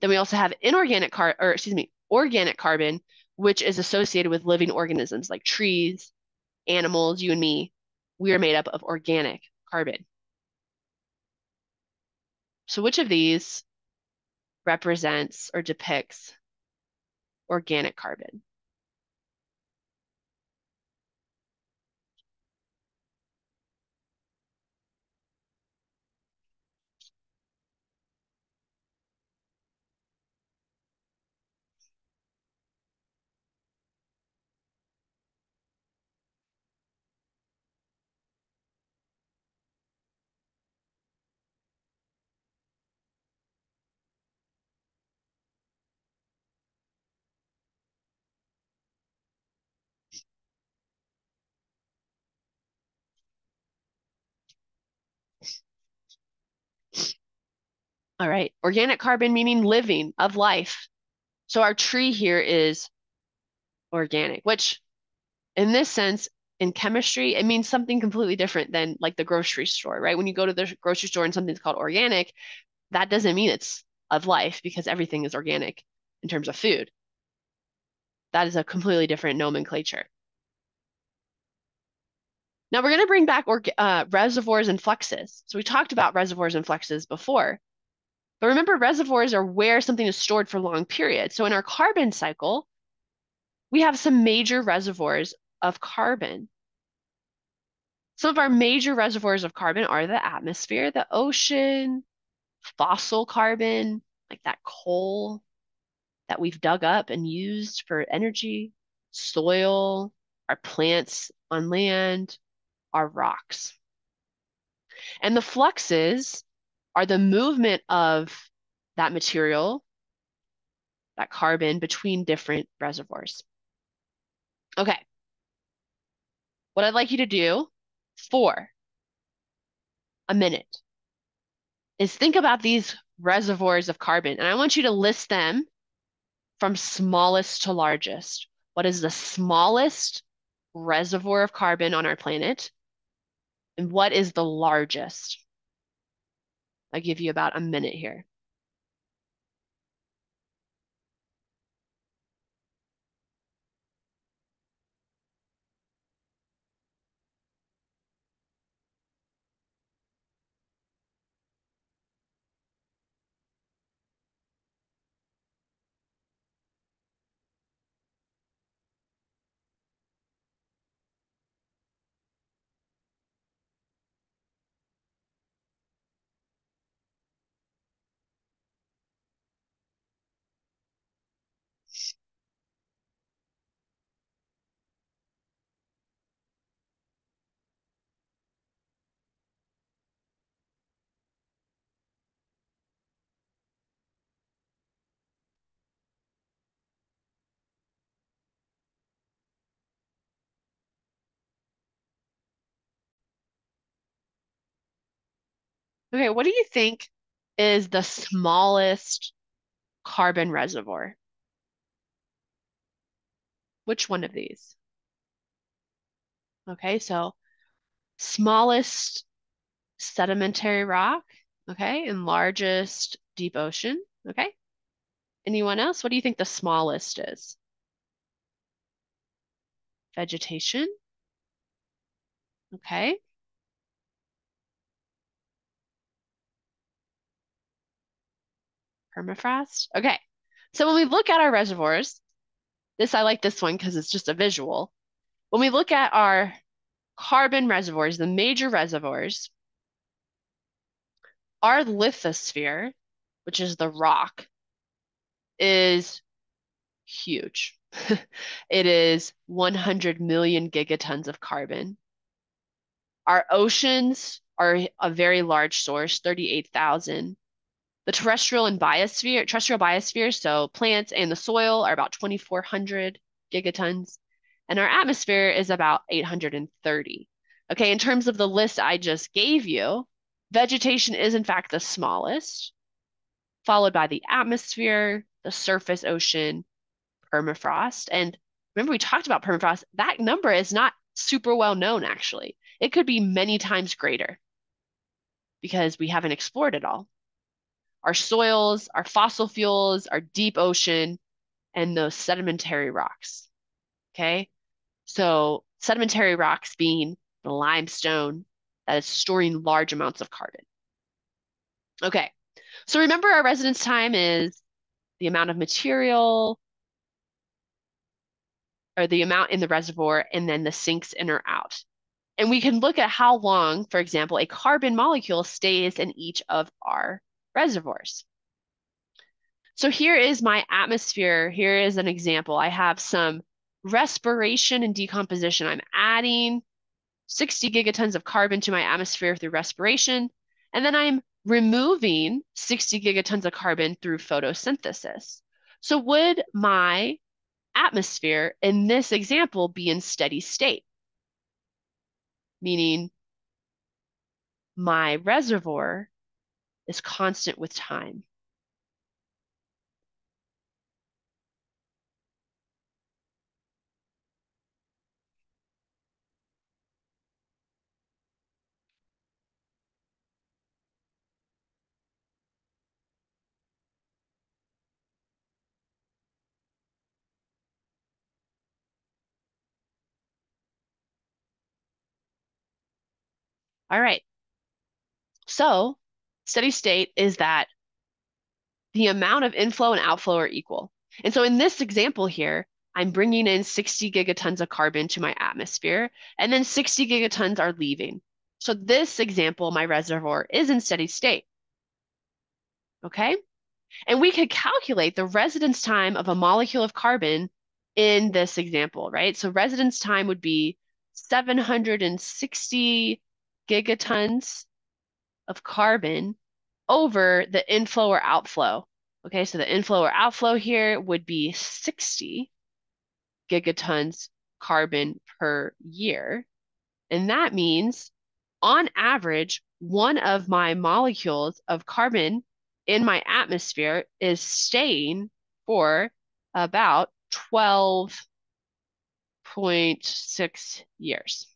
Then we also have inorganic car or excuse me, organic carbon, which is associated with living organisms like trees, animals, you and me. We are made up of organic carbon. So which of these represents or depicts organic carbon? All right. Organic carbon meaning living, of life. So our tree here is organic, which in this sense, in chemistry, it means something completely different than like the grocery store, right? When you go to the grocery store and something's called organic, that doesn't mean it's of life because everything is organic in terms of food. That is a completely different nomenclature. Now we're going to bring back uh, reservoirs and fluxes. So we talked about reservoirs and fluxes before. But remember, reservoirs are where something is stored for long periods. So in our carbon cycle, we have some major reservoirs of carbon. Some of our major reservoirs of carbon are the atmosphere, the ocean, fossil carbon, like that coal that we've dug up and used for energy, soil, our plants on land, our rocks. And the fluxes are the movement of that material, that carbon, between different reservoirs. Okay. What I'd like you to do for a minute is think about these reservoirs of carbon, and I want you to list them from smallest to largest. What is the smallest reservoir of carbon on our planet? And what is the largest? I give you about a minute here. Okay, what do you think is the smallest carbon reservoir? Which one of these? Okay, so smallest sedimentary rock, okay, and largest deep ocean, okay? Anyone else? What do you think the smallest is? Vegetation, okay. Permafrost, okay. So when we look at our reservoirs, this I like this one because it's just a visual. When we look at our carbon reservoirs, the major reservoirs, our lithosphere, which is the rock, is huge. it is 100 million gigatons of carbon. Our oceans are a very large source, 38,000. The terrestrial and biosphere, terrestrial biosphere, so plants and the soil are about 2,400 gigatons, and our atmosphere is about 830. Okay, in terms of the list I just gave you, vegetation is in fact the smallest, followed by the atmosphere, the surface ocean, permafrost. And remember, we talked about permafrost. That number is not super well known, actually. It could be many times greater because we haven't explored it all. Our soils, our fossil fuels, our deep ocean, and those sedimentary rocks. Okay. So, sedimentary rocks being the limestone that is storing large amounts of carbon. Okay. So, remember our residence time is the amount of material or the amount in the reservoir and then the sinks in or out. And we can look at how long, for example, a carbon molecule stays in each of our reservoirs. So here is my atmosphere. Here is an example. I have some respiration and decomposition. I'm adding 60 gigatons of carbon to my atmosphere through respiration, and then I'm removing 60 gigatons of carbon through photosynthesis. So would my atmosphere in this example be in steady state? Meaning my reservoir is constant with time. All right. So steady state is that the amount of inflow and outflow are equal. And so in this example here, I'm bringing in 60 gigatons of carbon to my atmosphere, and then 60 gigatons are leaving. So this example, my reservoir is in steady state. Okay? And we could calculate the residence time of a molecule of carbon in this example, right? So residence time would be 760 gigatons of carbon over the inflow or outflow. Okay, so the inflow or outflow here would be 60 gigatons carbon per year. And that means, on average, one of my molecules of carbon in my atmosphere is staying for about 12.6 years.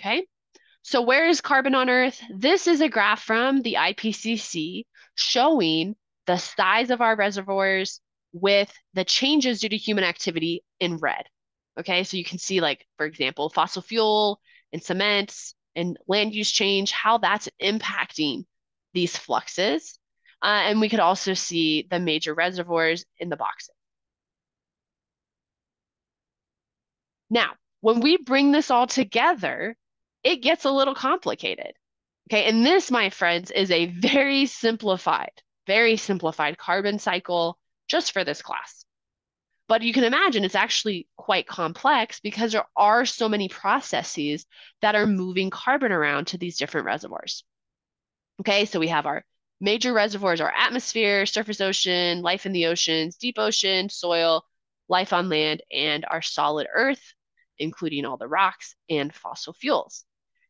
Okay, so where is carbon on Earth? This is a graph from the IPCC showing the size of our reservoirs with the changes due to human activity in red. Okay, so you can see like, for example, fossil fuel and cements and land use change, how that's impacting these fluxes. Uh, and we could also see the major reservoirs in the boxes. Now, when we bring this all together, it gets a little complicated. Okay, and this, my friends, is a very simplified, very simplified carbon cycle just for this class. But you can imagine it's actually quite complex because there are so many processes that are moving carbon around to these different reservoirs. Okay, so we have our major reservoirs, our atmosphere, surface ocean, life in the oceans, deep ocean, soil, life on land, and our solid earth, including all the rocks and fossil fuels.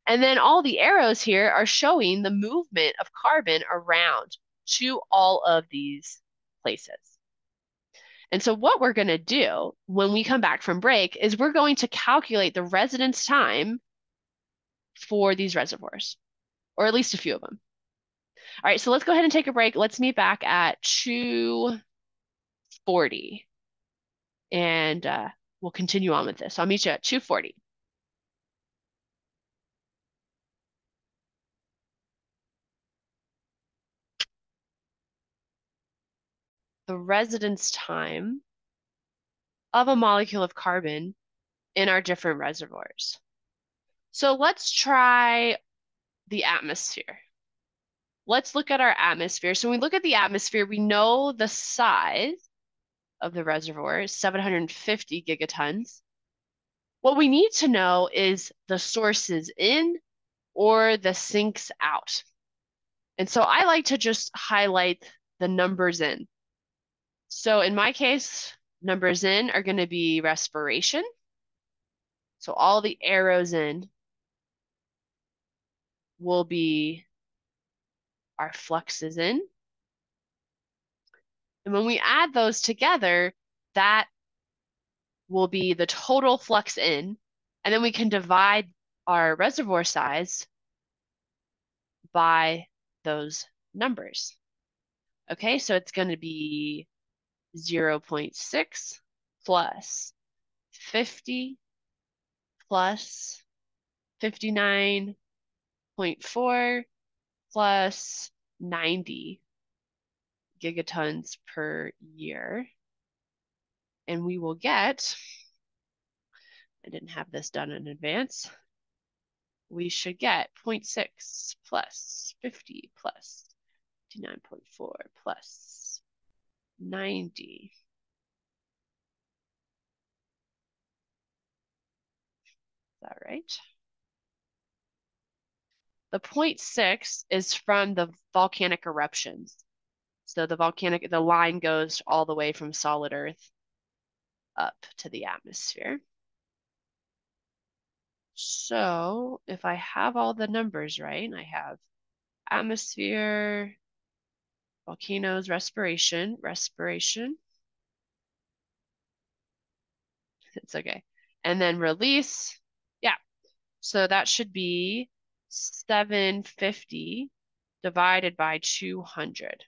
And then all the arrows here are showing the movement of carbon around to all of these places. And so what we're going to do when we come back from break is we're going to calculate the residence time for these reservoirs, or at least a few of them. All right, so let's go ahead and take a break. Let's meet back at 240. And uh, we'll continue on with this. I'll meet you at 240. The residence time of a molecule of carbon in our different reservoirs. So let's try the atmosphere. Let's look at our atmosphere. So when we look at the atmosphere, we know the size of the reservoir is 750 gigatons. What we need to know is the sources in or the sinks out. And so I like to just highlight the numbers in. So in my case, numbers in are going to be respiration. So all the arrows in will be our fluxes in. And when we add those together, that will be the total flux in. And then we can divide our reservoir size by those numbers. Okay, so it's going to be 0.6 plus 50 plus 59.4 plus 90 gigatons per year. And we will get, I didn't have this done in advance, we should get 0.6 plus 50 plus 59.4 plus 90. Is that right? The 0.6 is from the volcanic eruptions. So the volcanic, the line goes all the way from solid Earth up to the atmosphere. So if I have all the numbers right, I have atmosphere, Volcanoes, respiration, respiration. It's okay. And then release. Yeah. So that should be 750 divided by 200.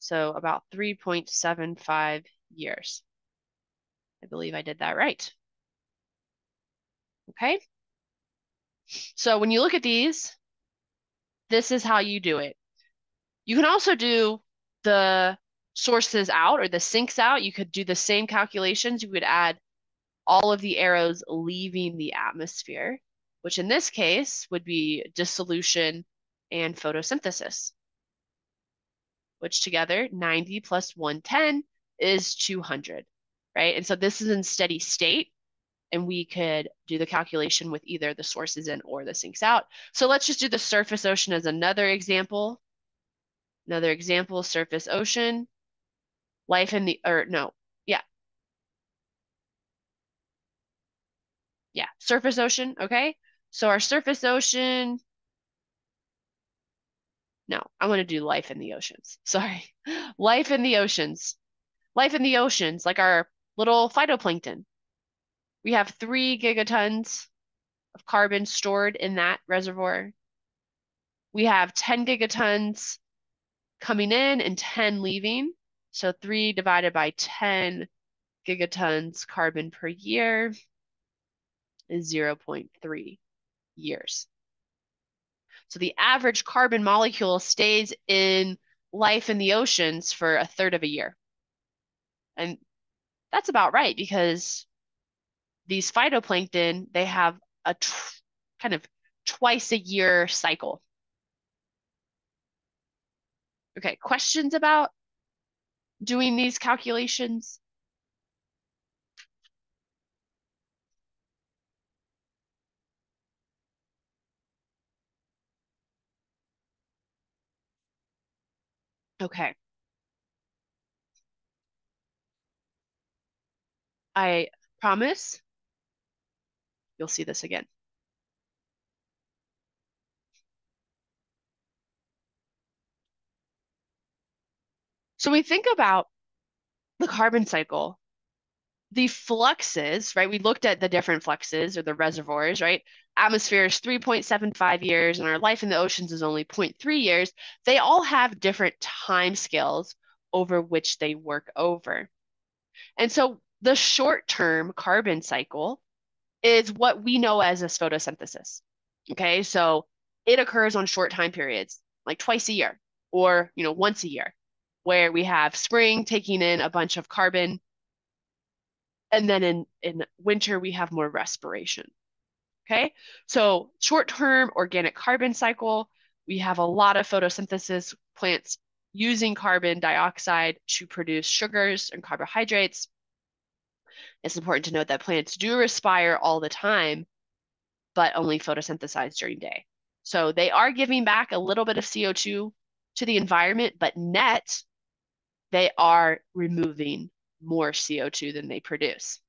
So about 3.75 years. I believe I did that right. Okay. So when you look at these, this is how you do it. You can also do the sources out or the sinks out, you could do the same calculations. You would add all of the arrows leaving the atmosphere, which in this case would be dissolution and photosynthesis, which together 90 plus 110 is 200, right? And so this is in steady state and we could do the calculation with either the sources in or the sinks out. So let's just do the surface ocean as another example. Another example, surface ocean, life in the, or no, yeah. Yeah, surface ocean, okay? So our surface ocean, no, I want to do life in the oceans. Sorry. Life in the oceans. Life in the oceans, like our little phytoplankton. We have three gigatons of carbon stored in that reservoir. We have 10 gigatons coming in and 10 leaving. So 3 divided by 10 gigatons carbon per year is 0.3 years. So the average carbon molecule stays in life in the oceans for a third of a year. And that's about right because these phytoplankton, they have a kind of twice a year cycle. Okay, questions about doing these calculations? Okay. I promise you'll see this again. So we think about the carbon cycle, the fluxes, right? We looked at the different fluxes or the reservoirs, right? Atmosphere is 3.75 years and our life in the oceans is only 0.3 years. They all have different time scales over which they work over. And so the short term carbon cycle is what we know as as photosynthesis. Okay, so it occurs on short time periods, like twice a year or you know once a year, where we have spring taking in a bunch of carbon, and then in in winter we have more respiration. Okay, so short term organic carbon cycle, we have a lot of photosynthesis plants using carbon dioxide to produce sugars and carbohydrates it's important to note that plants do respire all the time, but only photosynthesize during day. So they are giving back a little bit of CO2 to the environment, but net, they are removing more CO2 than they produce.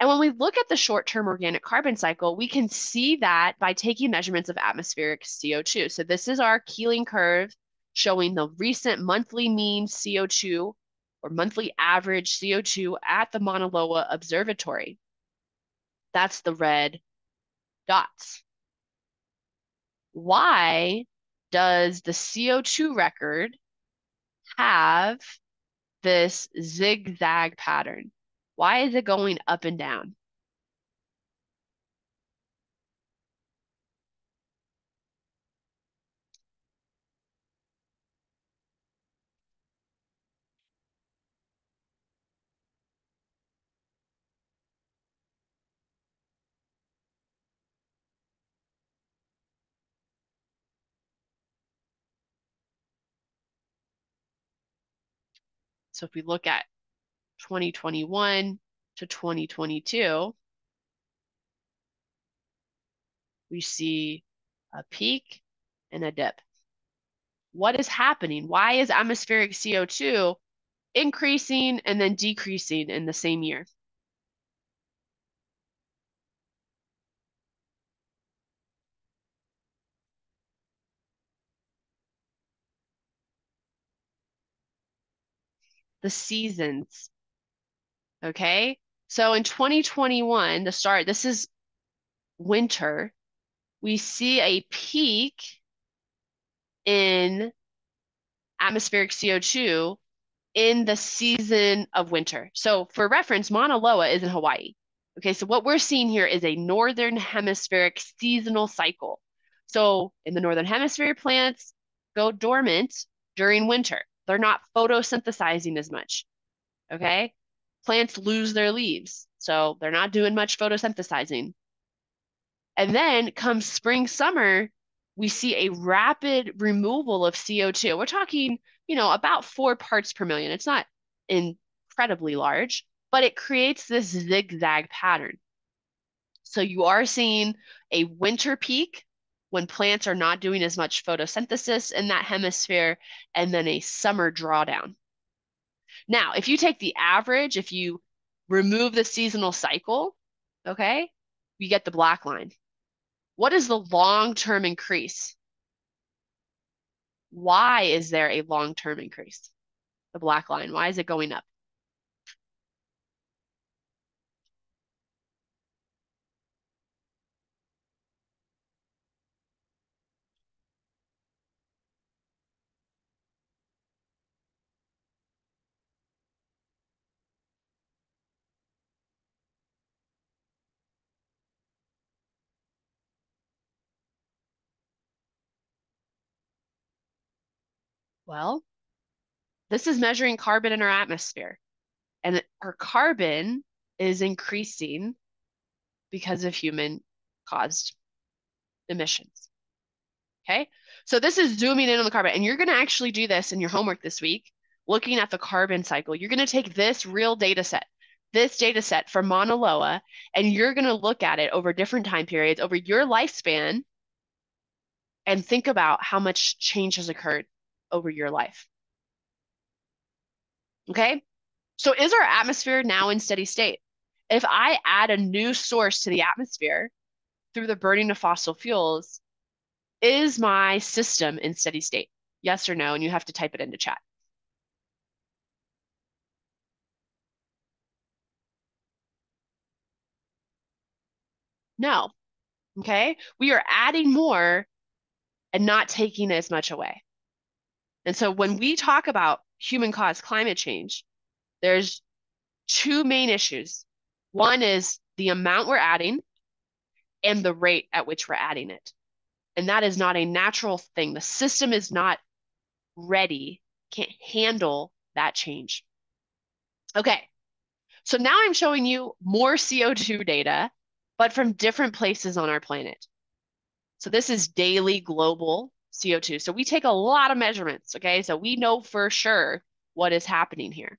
And when we look at the short-term organic carbon cycle, we can see that by taking measurements of atmospheric CO2. So this is our Keeling curve showing the recent monthly mean CO2 or monthly average CO2 at the Mauna Loa Observatory. That's the red dots. Why does the CO2 record have this zigzag pattern? Why is it going up and down? So if we look at 2021 to 2022, we see a peak and a dip. What is happening? Why is atmospheric CO2 increasing and then decreasing in the same year? The seasons. Okay. So in 2021, the start, this is winter, we see a peak in atmospheric CO2 in the season of winter. So for reference, Mauna Loa is in Hawaii. Okay, so what we're seeing here is a northern hemispheric seasonal cycle. So in the northern hemisphere, plants go dormant during winter. They're not photosynthesizing as much. Okay. Plants lose their leaves, so they're not doing much photosynthesizing. And then comes spring, summer, we see a rapid removal of CO2. We're talking, you know, about four parts per million. It's not incredibly large, but it creates this zigzag pattern. So you are seeing a winter peak when plants are not doing as much photosynthesis in that hemisphere, and then a summer drawdown. Now, if you take the average, if you remove the seasonal cycle, okay, you get the black line. What is the long-term increase? Why is there a long-term increase? The black line, why is it going up? Well, this is measuring carbon in our atmosphere. And our carbon is increasing because of human caused emissions. Okay, so this is zooming in on the carbon, and you're going to actually do this in your homework this week, looking at the carbon cycle. You're going to take this real data set, this data set from Mauna Loa, and you're going to look at it over different time periods, over your lifespan, and think about how much change has occurred over your life. Okay, so is our atmosphere now in steady state? If I add a new source to the atmosphere through the burning of fossil fuels, is my system in steady state? Yes or no? And you have to type it into chat. No. Okay. We are adding more and not taking as much away. And so when we talk about human caused climate change, there's two main issues. One is the amount we're adding and the rate at which we're adding it. And that is not a natural thing. The system is not ready, can't handle that change. Okay, so now I'm showing you more CO2 data, but from different places on our planet. So this is daily global CO2. So we take a lot of measurements, okay? So we know for sure what is happening here.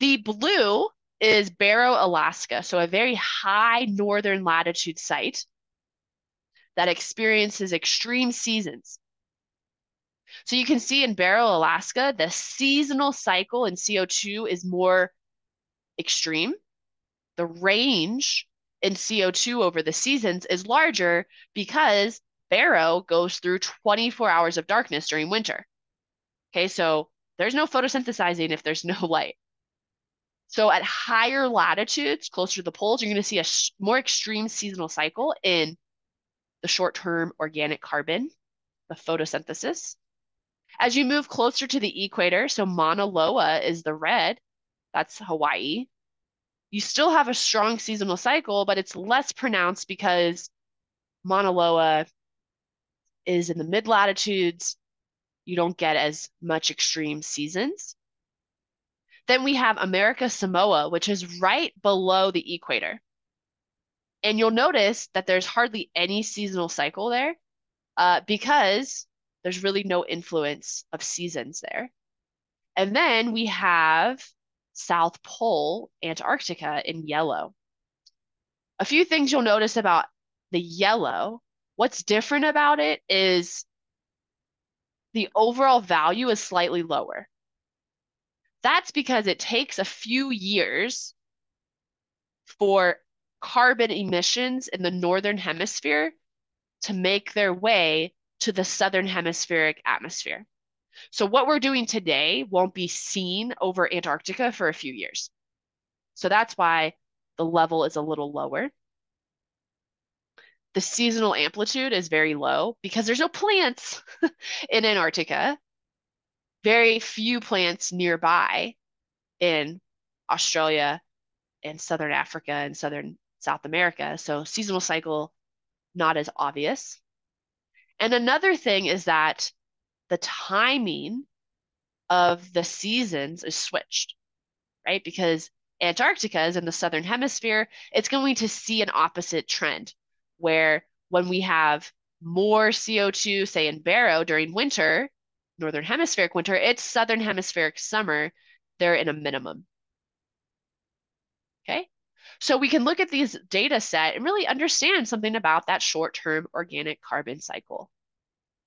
The blue is Barrow, Alaska, so a very high northern latitude site that experiences extreme seasons. So you can see in Barrow, Alaska, the seasonal cycle in CO2 is more extreme. The range in CO2 over the seasons is larger because Barrow goes through 24 hours of darkness during winter. Okay, so there's no photosynthesizing if there's no light. So at higher latitudes, closer to the poles, you're going to see a more extreme seasonal cycle in the short-term organic carbon, the photosynthesis. As you move closer to the equator, so Mauna Loa is the red, that's Hawaii. You still have a strong seasonal cycle, but it's less pronounced because Mauna Loa is in the mid latitudes. You don't get as much extreme seasons. Then we have America Samoa, which is right below the equator. And you'll notice that there's hardly any seasonal cycle there uh, because there's really no influence of seasons there. And then we have South Pole, Antarctica in yellow. A few things you'll notice about the yellow What's different about it is the overall value is slightly lower. That's because it takes a few years for carbon emissions in the northern hemisphere to make their way to the southern hemispheric atmosphere. So what we're doing today won't be seen over Antarctica for a few years. So that's why the level is a little lower the seasonal amplitude is very low because there's no plants in Antarctica, very few plants nearby in Australia and Southern Africa and Southern South America. So seasonal cycle, not as obvious. And another thing is that the timing of the seasons is switched, right? Because Antarctica is in the southern hemisphere, it's going to see an opposite trend where when we have more CO2, say in Barrow during winter, northern hemispheric winter, it's southern hemispheric summer, they're in a minimum. Okay? So we can look at these data set and really understand something about that short-term organic carbon cycle.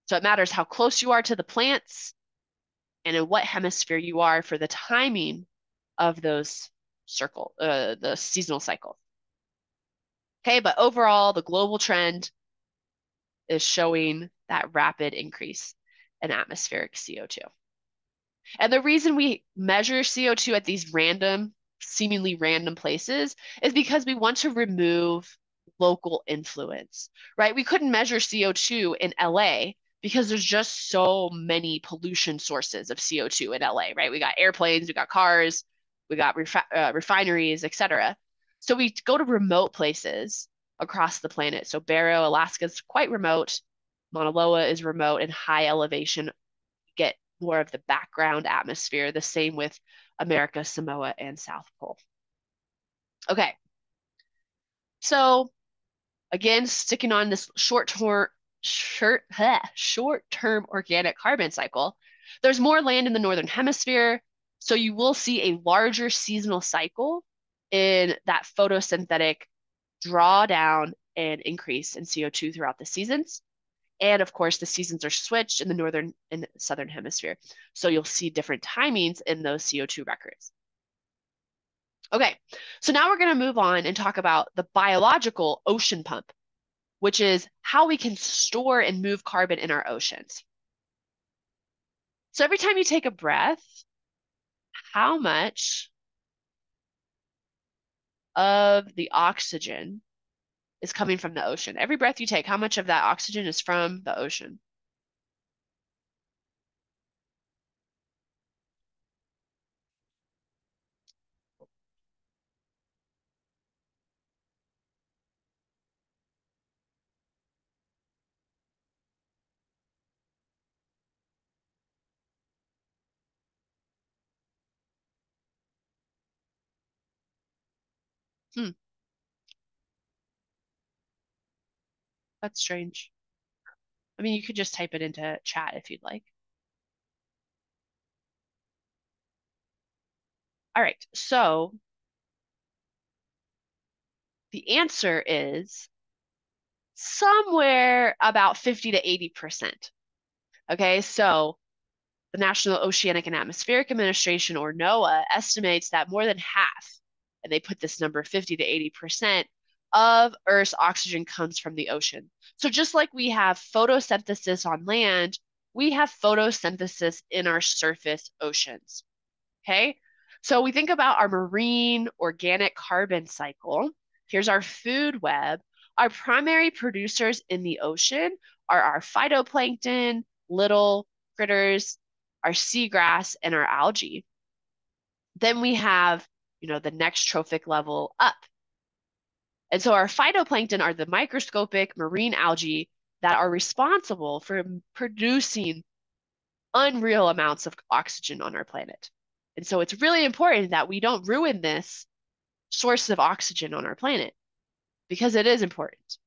So it matters how close you are to the plants and in what hemisphere you are for the timing of those circle, uh, the seasonal cycle. Okay, but overall, the global trend is showing that rapid increase in atmospheric CO2. And the reason we measure CO2 at these random, seemingly random places is because we want to remove local influence, right? We couldn't measure CO2 in LA because there's just so many pollution sources of CO2 in LA, right? We got airplanes, we got cars, we got refi uh, refineries, etc. So we go to remote places across the planet. So Barrow, Alaska is quite remote. Mauna Loa is remote and high elevation. Get more of the background atmosphere. The same with America, Samoa, and South Pole. Okay. So again, sticking on this short-term short, short-term organic carbon cycle, there's more land in the northern hemisphere, so you will see a larger seasonal cycle in that photosynthetic drawdown and increase in CO2 throughout the seasons. And of course, the seasons are switched in the northern and southern hemisphere. So you'll see different timings in those CO2 records. Okay, so now we're going to move on and talk about the biological ocean pump, which is how we can store and move carbon in our oceans. So every time you take a breath, how much of the oxygen is coming from the ocean. Every breath you take, how much of that oxygen is from the ocean? That's strange. I mean, you could just type it into chat if you'd like. All right, so the answer is somewhere about 50 to 80%. Okay, so the National Oceanic and Atmospheric Administration, or NOAA, estimates that more than half, and they put this number 50 to 80%, of Earth's oxygen comes from the ocean. So just like we have photosynthesis on land, we have photosynthesis in our surface oceans. Okay? So we think about our marine organic carbon cycle. Here's our food web. Our primary producers in the ocean are our phytoplankton, little critters, our seagrass, and our algae. Then we have, you know, the next trophic level up. And so our phytoplankton are the microscopic marine algae that are responsible for producing unreal amounts of oxygen on our planet. And so it's really important that we don't ruin this source of oxygen on our planet because it is important.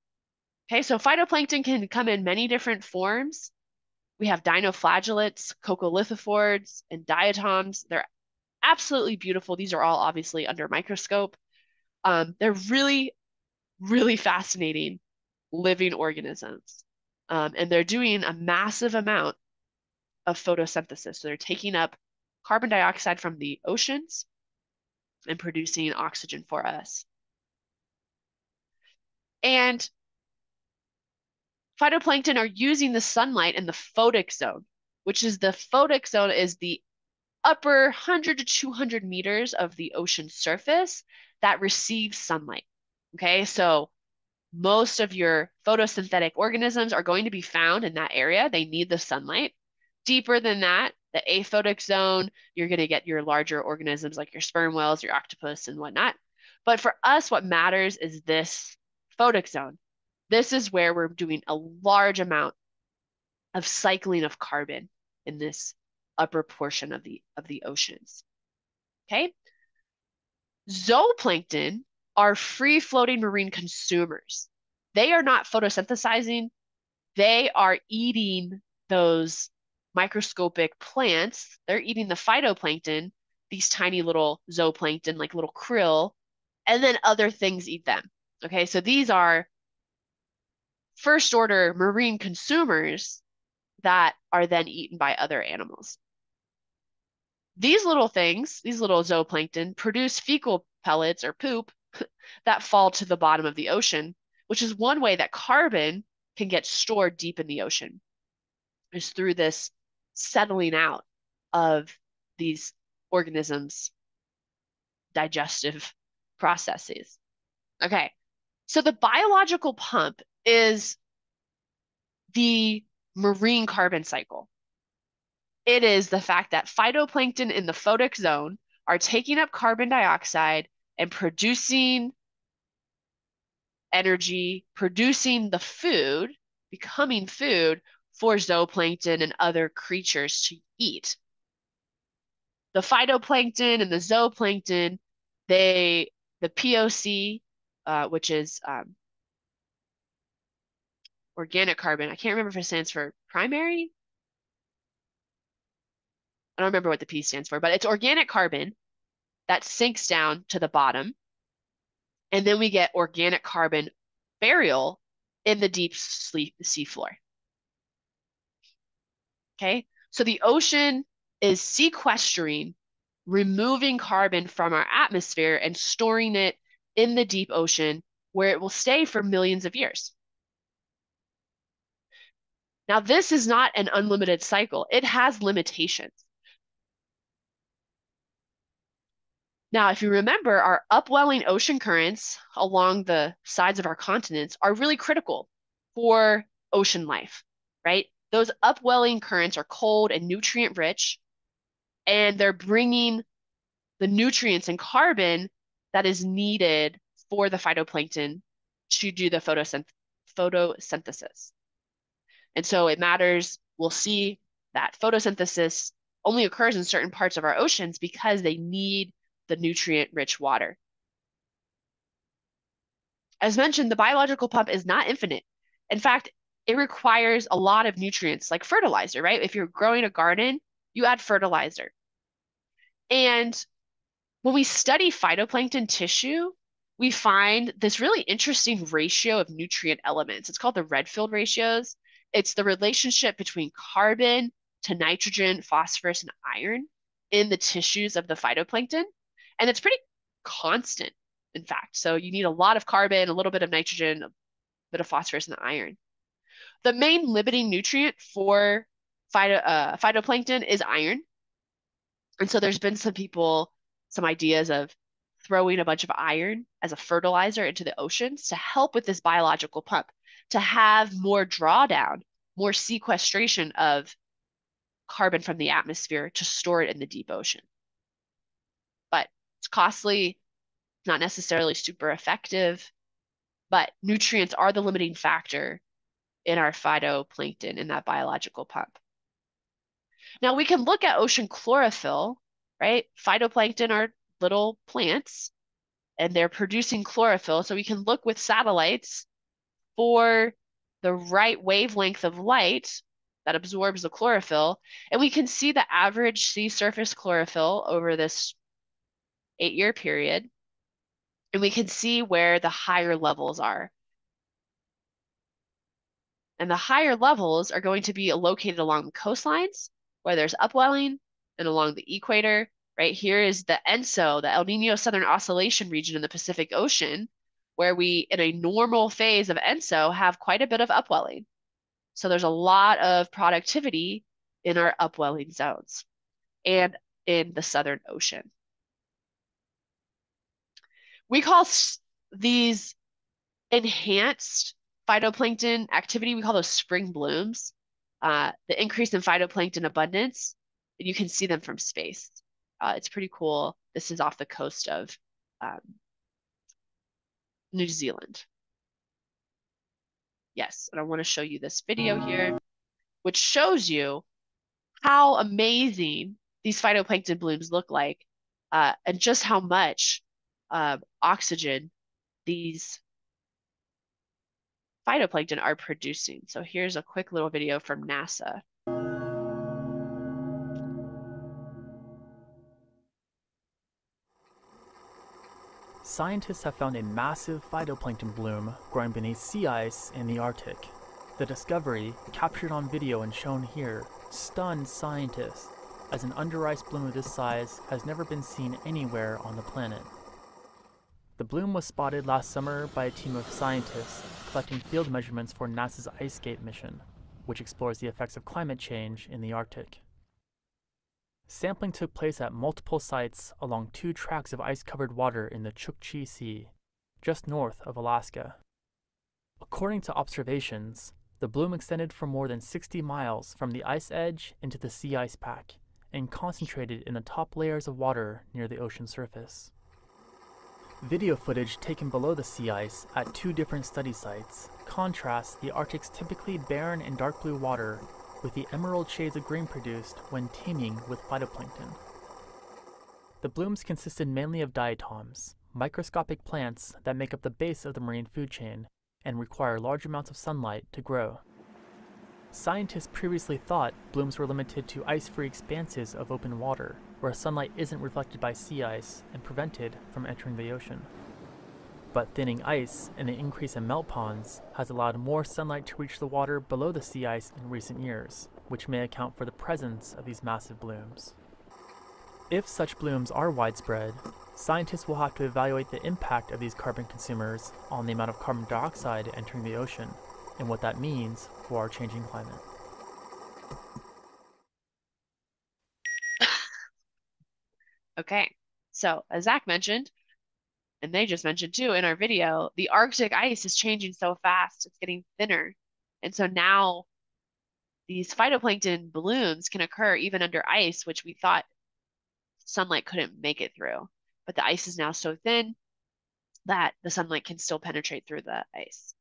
Okay, so phytoplankton can come in many different forms. We have dinoflagellates, coccolithophores, and diatoms. They're absolutely beautiful. These are all obviously under microscope. Um, they're really really fascinating living organisms. Um, and they're doing a massive amount of photosynthesis. So they're taking up carbon dioxide from the oceans and producing oxygen for us. And phytoplankton are using the sunlight in the photic zone, which is the photic zone is the upper 100 to 200 meters of the ocean surface that receives sunlight. Okay, so most of your photosynthetic organisms are going to be found in that area. They need the sunlight. Deeper than that, the aphotic zone, you're going to get your larger organisms like your sperm whales, your octopus, and whatnot. But for us, what matters is this photic zone. This is where we're doing a large amount of cycling of carbon in this upper portion of the of the oceans. Okay? Zooplankton are free-floating marine consumers. They are not photosynthesizing. They are eating those microscopic plants. They're eating the phytoplankton, these tiny little zooplankton, like little krill, and then other things eat them. Okay, so these are first order marine consumers that are then eaten by other animals. These little things, these little zooplankton, produce fecal pellets or poop that fall to the bottom of the ocean, which is one way that carbon can get stored deep in the ocean, is through this settling out of these organisms' digestive processes. Okay, so the biological pump is the marine carbon cycle. It is the fact that phytoplankton in the photic zone are taking up carbon dioxide and producing energy, producing the food, becoming food for zooplankton and other creatures to eat. The phytoplankton and the zooplankton, they the POC, uh, which is um, organic carbon. I can't remember if it stands for primary. I don't remember what the P stands for, but it's organic carbon that sinks down to the bottom. And then we get organic carbon burial in the deep sea floor. Okay, so the ocean is sequestering, removing carbon from our atmosphere and storing it in the deep ocean where it will stay for millions of years. Now, this is not an unlimited cycle. It has limitations. Now, if you remember, our upwelling ocean currents along the sides of our continents are really critical for ocean life, right? Those upwelling currents are cold and nutrient rich, and they're bringing the nutrients and carbon that is needed for the phytoplankton to do the photosynth photosynthesis. And so it matters. We'll see that photosynthesis only occurs in certain parts of our oceans because they need the nutrient rich water. As mentioned, the biological pump is not infinite. In fact, it requires a lot of nutrients like fertilizer, right? If you're growing a garden, you add fertilizer. And when we study phytoplankton tissue, we find this really interesting ratio of nutrient elements. It's called the Redfield ratios. It's the relationship between carbon to nitrogen, phosphorus, and iron in the tissues of the phytoplankton. And it's pretty constant, in fact. So you need a lot of carbon, a little bit of nitrogen, a bit of phosphorus, and iron. The main limiting nutrient for phyto, uh, phytoplankton is iron. And so there's been some people, some ideas of throwing a bunch of iron as a fertilizer into the oceans to help with this biological pump to have more drawdown, more sequestration of carbon from the atmosphere to store it in the deep ocean. It's costly, not necessarily super effective, but nutrients are the limiting factor in our phytoplankton in that biological pump. Now we can look at ocean chlorophyll, right? Phytoplankton are little plants and they're producing chlorophyll. So we can look with satellites for the right wavelength of light that absorbs the chlorophyll. And we can see the average sea surface chlorophyll over this eight year period. And we can see where the higher levels are. And the higher levels are going to be located along the coastlines where there's upwelling and along the equator. Right here is the ENSO, the El Nino Southern Oscillation region in the Pacific Ocean, where we, in a normal phase of ENSO, have quite a bit of upwelling. So there's a lot of productivity in our upwelling zones and in the Southern Ocean. We call these enhanced phytoplankton activity, we call those spring blooms. Uh, the increase in phytoplankton abundance, and you can see them from space. Uh, it's pretty cool. This is off the coast of um, New Zealand. Yes, and I want to show you this video here, which shows you how amazing these phytoplankton blooms look like uh, and just how much oxygen these phytoplankton are producing. So here's a quick little video from NASA. Scientists have found a massive phytoplankton bloom growing beneath sea ice in the Arctic. The discovery, captured on video and shown here, stunned scientists, as an under ice bloom of this size has never been seen anywhere on the planet. The bloom was spotted last summer by a team of scientists collecting field measurements for NASA's ICESCAPE mission, which explores the effects of climate change in the Arctic. Sampling took place at multiple sites along two tracts of ice covered water in the Chukchi Sea, just north of Alaska. According to observations, the bloom extended for more than 60 miles from the ice edge into the sea ice pack and concentrated in the top layers of water near the ocean surface. Video footage taken below the sea ice at two different study sites contrasts the Arctic's typically barren and dark blue water with the emerald shades of green produced when teeming with phytoplankton. The blooms consisted mainly of diatoms, microscopic plants that make up the base of the marine food chain and require large amounts of sunlight to grow. Scientists previously thought blooms were limited to ice-free expanses of open water, where sunlight isn't reflected by sea ice and prevented from entering the ocean. But thinning ice and the increase in melt ponds has allowed more sunlight to reach the water below the sea ice in recent years, which may account for the presence of these massive blooms. If such blooms are widespread, scientists will have to evaluate the impact of these carbon consumers on the amount of carbon dioxide entering the ocean and what that means for our changing climate. Okay, so as Zach mentioned, and they just mentioned too in our video, the Arctic ice is changing so fast, it's getting thinner. And so now these phytoplankton blooms can occur even under ice, which we thought sunlight couldn't make it through. But the ice is now so thin that the sunlight can still penetrate through the ice.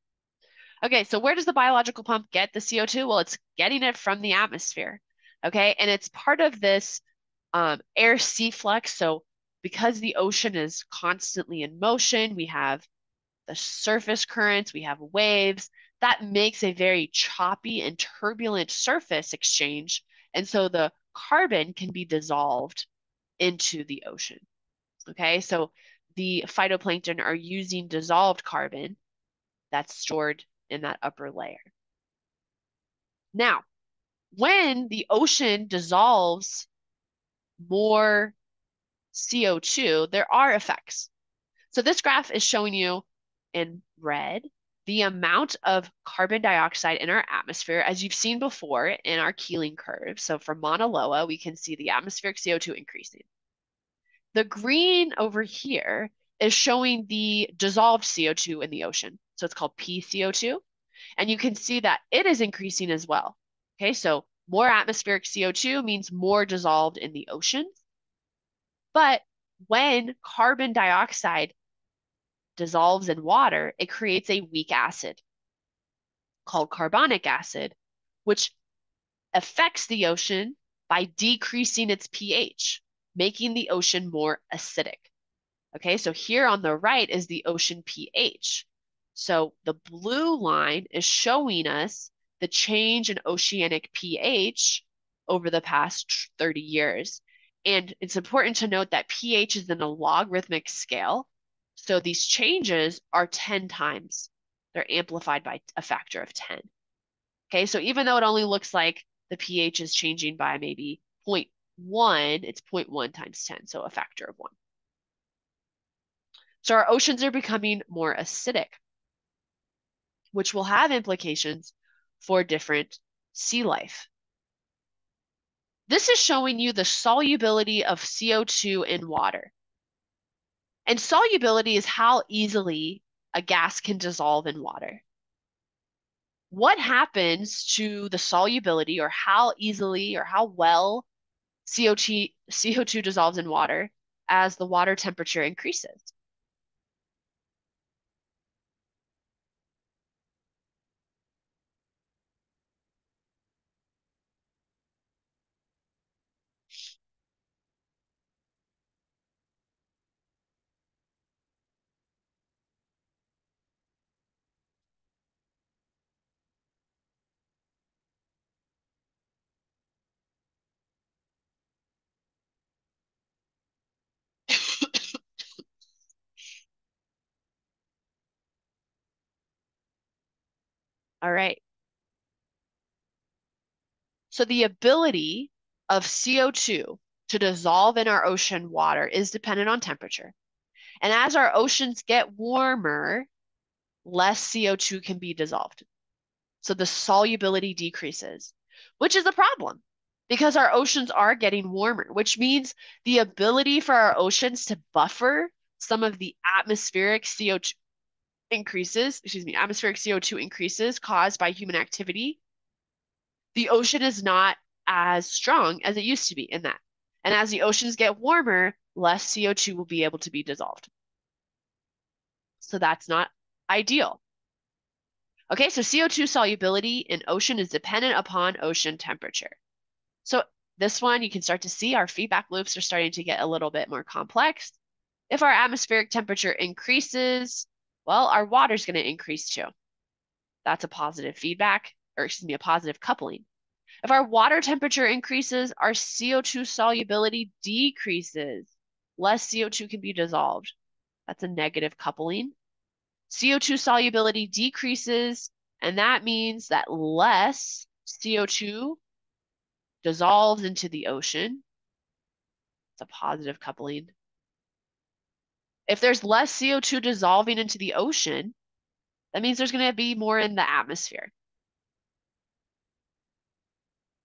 Okay, so where does the biological pump get the CO2? Well, it's getting it from the atmosphere. Okay, and it's part of this um, air sea flux. So because the ocean is constantly in motion, we have the surface currents, we have waves. That makes a very choppy and turbulent surface exchange. And so the carbon can be dissolved into the ocean. Okay, so the phytoplankton are using dissolved carbon that's stored in that upper layer. Now, when the ocean dissolves more CO2, there are effects. So this graph is showing you in red the amount of carbon dioxide in our atmosphere, as you've seen before in our Keeling curve. So from Mauna Loa, we can see the atmospheric CO2 increasing. The green over here is showing the dissolved CO2 in the ocean. So it's called PCO2. And you can see that it is increasing as well. Okay, so more atmospheric CO2 means more dissolved in the ocean. But when carbon dioxide dissolves in water, it creates a weak acid called carbonic acid, which affects the ocean by decreasing its pH, making the ocean more acidic. Okay, so here on the right is the ocean pH. So the blue line is showing us the change in oceanic pH over the past 30 years. And it's important to note that pH is in a logarithmic scale. So these changes are 10 times. They're amplified by a factor of 10. Okay, so even though it only looks like the pH is changing by maybe 0.1, it's 0.1 times 10, so a factor of 1. So our oceans are becoming more acidic which will have implications for different sea life. This is showing you the solubility of CO2 in water. And solubility is how easily a gas can dissolve in water. What happens to the solubility or how easily or how well CO2, CO2 dissolves in water as the water temperature increases? All right. So the ability of CO2 to dissolve in our ocean water is dependent on temperature. And as our oceans get warmer, less CO2 can be dissolved. So the solubility decreases, which is a problem because our oceans are getting warmer, which means the ability for our oceans to buffer some of the atmospheric CO2 increases, excuse me, atmospheric CO2 increases caused by human activity, the ocean is not as strong as it used to be in that. And as the oceans get warmer, less CO2 will be able to be dissolved. So that's not ideal. Okay, so CO2 solubility in ocean is dependent upon ocean temperature. So this one, you can start to see our feedback loops are starting to get a little bit more complex. If our atmospheric temperature increases, well, our water's going to increase too. That's a positive feedback, or excuse me, a positive coupling. If our water temperature increases, our CO2 solubility decreases. Less CO2 can be dissolved. That's a negative coupling. CO2 solubility decreases, and that means that less CO2 dissolves into the ocean. It's a positive coupling. If there's less CO2 dissolving into the ocean, that means there's going to be more in the atmosphere.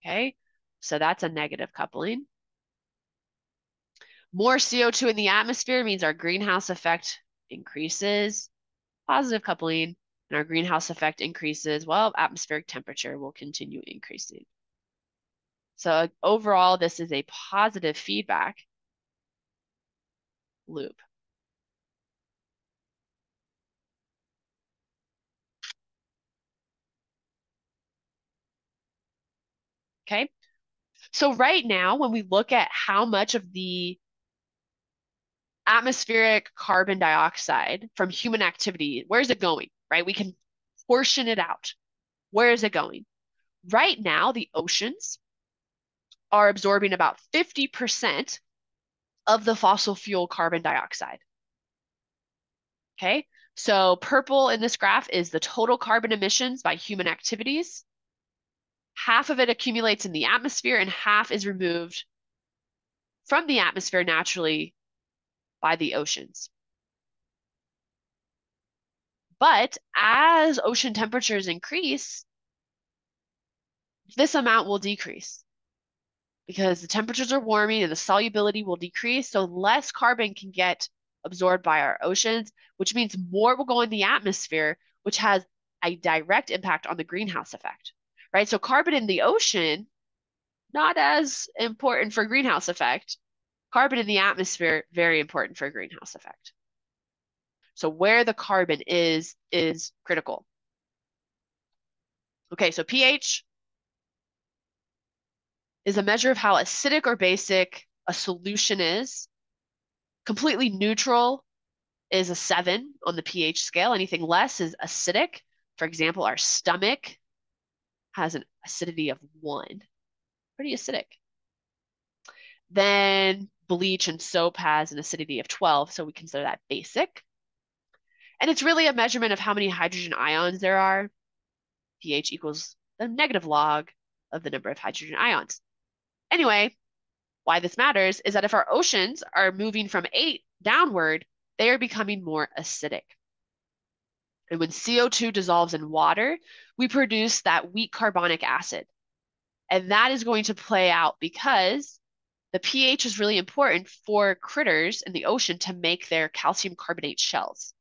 Okay, so that's a negative coupling. More CO2 in the atmosphere means our greenhouse effect increases. Positive coupling and our greenhouse effect increases. Well, atmospheric temperature will continue increasing. So overall, this is a positive feedback loop. Okay. So right now, when we look at how much of the atmospheric carbon dioxide from human activity, where is it going, right? We can portion it out. Where is it going? Right now, the oceans are absorbing about 50% of the fossil fuel carbon dioxide. Okay, so purple in this graph is the total carbon emissions by human activities half of it accumulates in the atmosphere and half is removed from the atmosphere naturally by the oceans. But as ocean temperatures increase, this amount will decrease because the temperatures are warming and the solubility will decrease. So less carbon can get absorbed by our oceans, which means more will go in the atmosphere, which has a direct impact on the greenhouse effect right? So carbon in the ocean, not as important for greenhouse effect. Carbon in the atmosphere, very important for greenhouse effect. So where the carbon is, is critical. Okay, so pH is a measure of how acidic or basic a solution is. Completely neutral is a seven on the pH scale. Anything less is acidic. For example, our stomach has an acidity of one. Pretty acidic. Then bleach and soap has an acidity of 12, so we consider that basic. And it's really a measurement of how many hydrogen ions there are. pH equals the negative log of the number of hydrogen ions. Anyway, why this matters is that if our oceans are moving from eight downward, they are becoming more acidic. And when CO2 dissolves in water, we produce that weak carbonic acid. And that is going to play out because the pH is really important for critters in the ocean to make their calcium carbonate shells.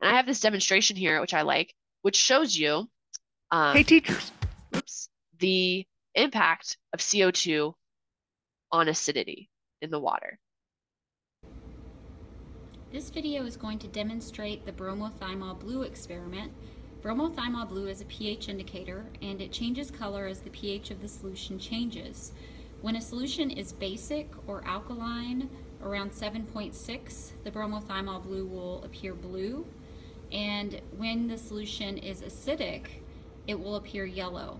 And I have this demonstration here, which I like, which shows you um, hey teachers oops, the impact of CO2 on acidity in the water. This video is going to demonstrate the bromothymol blue experiment. Bromothymol blue is a pH indicator and it changes color as the pH of the solution changes. When a solution is basic or alkaline around 7.6, the bromothymol blue will appear blue. And when the solution is acidic, it will appear yellow.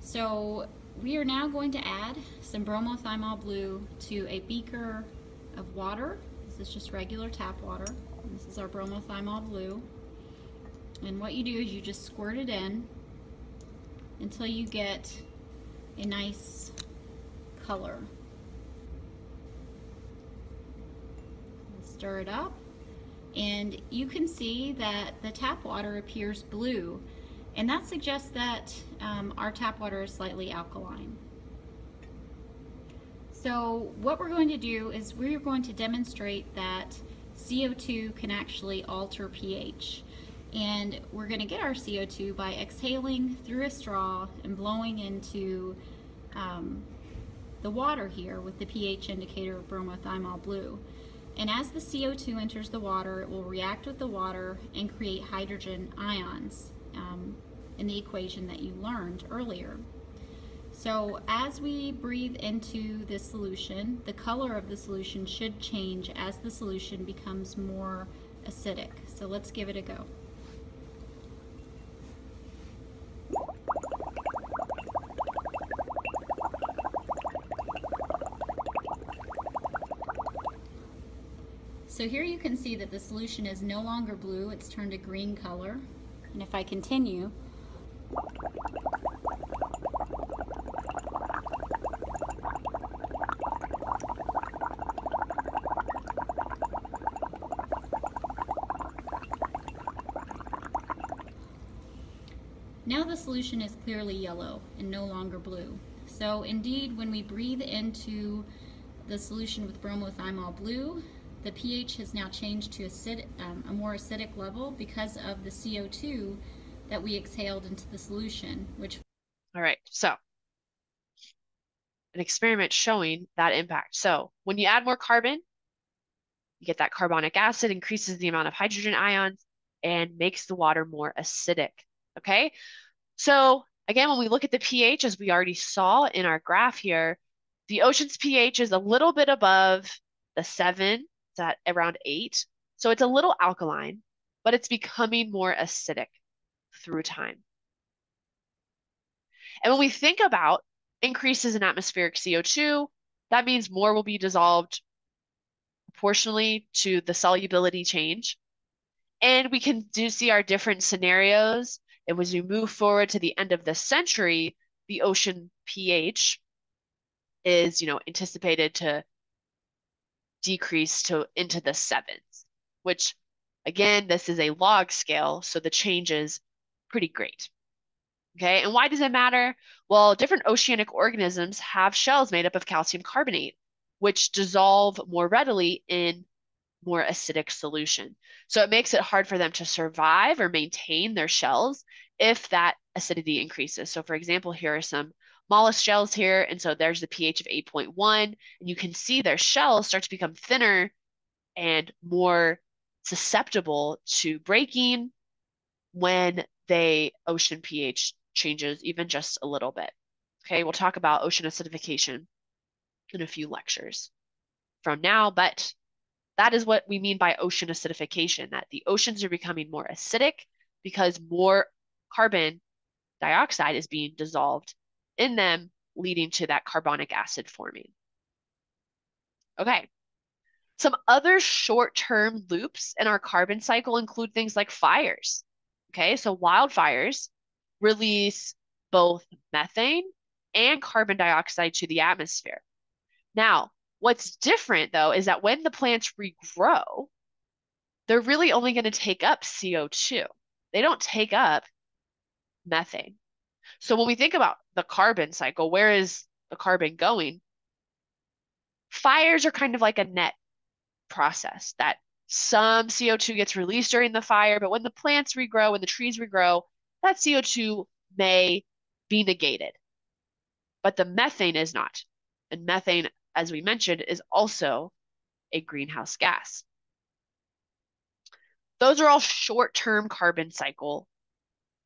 So we are now going to add some bromothymol blue to a beaker of water this is just regular tap water. This is our bromothymol blue. And what you do is you just squirt it in until you get a nice color. Stir it up and you can see that the tap water appears blue and that suggests that um, our tap water is slightly alkaline. So what we're going to do is we're going to demonstrate that CO2 can actually alter pH. And we're going to get our CO2 by exhaling through a straw and blowing into um, the water here with the pH indicator of bromothymol blue. And as the CO2 enters the water, it will react with the water and create hydrogen ions um, in the equation that you learned earlier. So as we breathe into this solution, the color of the solution should change as the solution becomes more acidic. So let's give it a go. So here you can see that the solution is no longer blue, it's turned a green color. And if I continue, Now the solution is clearly yellow and no longer blue. So indeed, when we breathe into the solution with bromothymol blue, the pH has now changed to acid, um, a more acidic level because of the CO2 that we exhaled into the solution, which. All right, so an experiment showing that impact. So when you add more carbon, you get that carbonic acid, increases the amount of hydrogen ions, and makes the water more acidic, okay? So again, when we look at the pH, as we already saw in our graph here, the ocean's pH is a little bit above the seven it's at around eight. So it's a little alkaline, but it's becoming more acidic through time. And when we think about increases in atmospheric CO2, that means more will be dissolved proportionally to the solubility change. And we can do see our different scenarios. And as we move forward to the end of the century, the ocean pH is, you know, anticipated to decrease to into the sevens, which again, this is a log scale, so the change is pretty great. Okay, and why does it matter? Well, different oceanic organisms have shells made up of calcium carbonate, which dissolve more readily in more acidic solution. So it makes it hard for them to survive or maintain their shells if that acidity increases. So for example, here are some mollusk shells here. And so there's the pH of 8.1. And you can see their shells start to become thinner and more susceptible to breaking when they ocean pH changes even just a little bit. Okay, we'll talk about ocean acidification in a few lectures from now, but that is what we mean by ocean acidification, that the oceans are becoming more acidic because more carbon dioxide is being dissolved in them, leading to that carbonic acid forming. Okay. Some other short-term loops in our carbon cycle include things like fires. Okay, so wildfires release both methane and carbon dioxide to the atmosphere. Now, what's different though is that when the plants regrow, they're really only going to take up CO2. They don't take up methane. So when we think about the carbon cycle, where is the carbon going? Fires are kind of like a net process that some CO2 gets released during the fire, but when the plants regrow, when the trees regrow, that CO2 may be negated. But the methane is not. And methane, as we mentioned, is also a greenhouse gas. Those are all short-term carbon cycle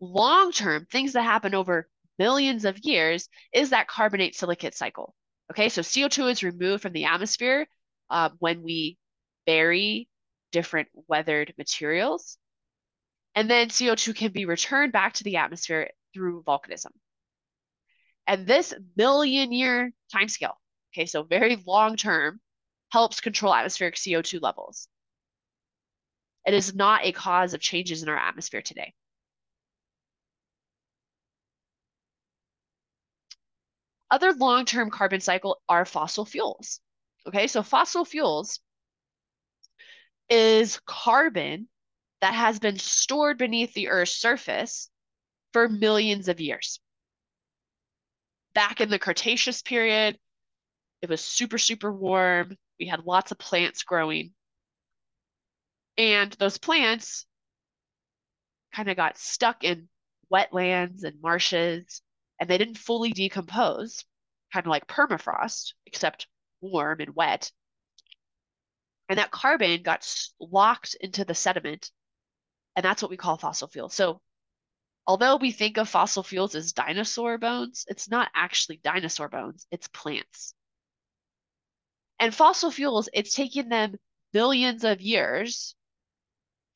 long term, things that happen over millions of years, is that carbonate silicate cycle. Okay, so CO2 is removed from the atmosphere uh, when we bury different weathered materials. And then CO2 can be returned back to the atmosphere through volcanism. And this million year timescale, Okay, so very long term helps control atmospheric CO2 levels. It is not a cause of changes in our atmosphere today. Other long-term carbon cycle are fossil fuels. Okay, so fossil fuels is carbon that has been stored beneath the Earth's surface for millions of years. Back in the Cretaceous period, it was super, super warm. We had lots of plants growing. And those plants kind of got stuck in wetlands and marshes, and they didn't fully decompose, kind of like permafrost, except warm and wet. And that carbon got locked into the sediment, and that's what we call fossil fuels. So although we think of fossil fuels as dinosaur bones, it's not actually dinosaur bones, it's plants. And fossil fuels, it's taken them billions of years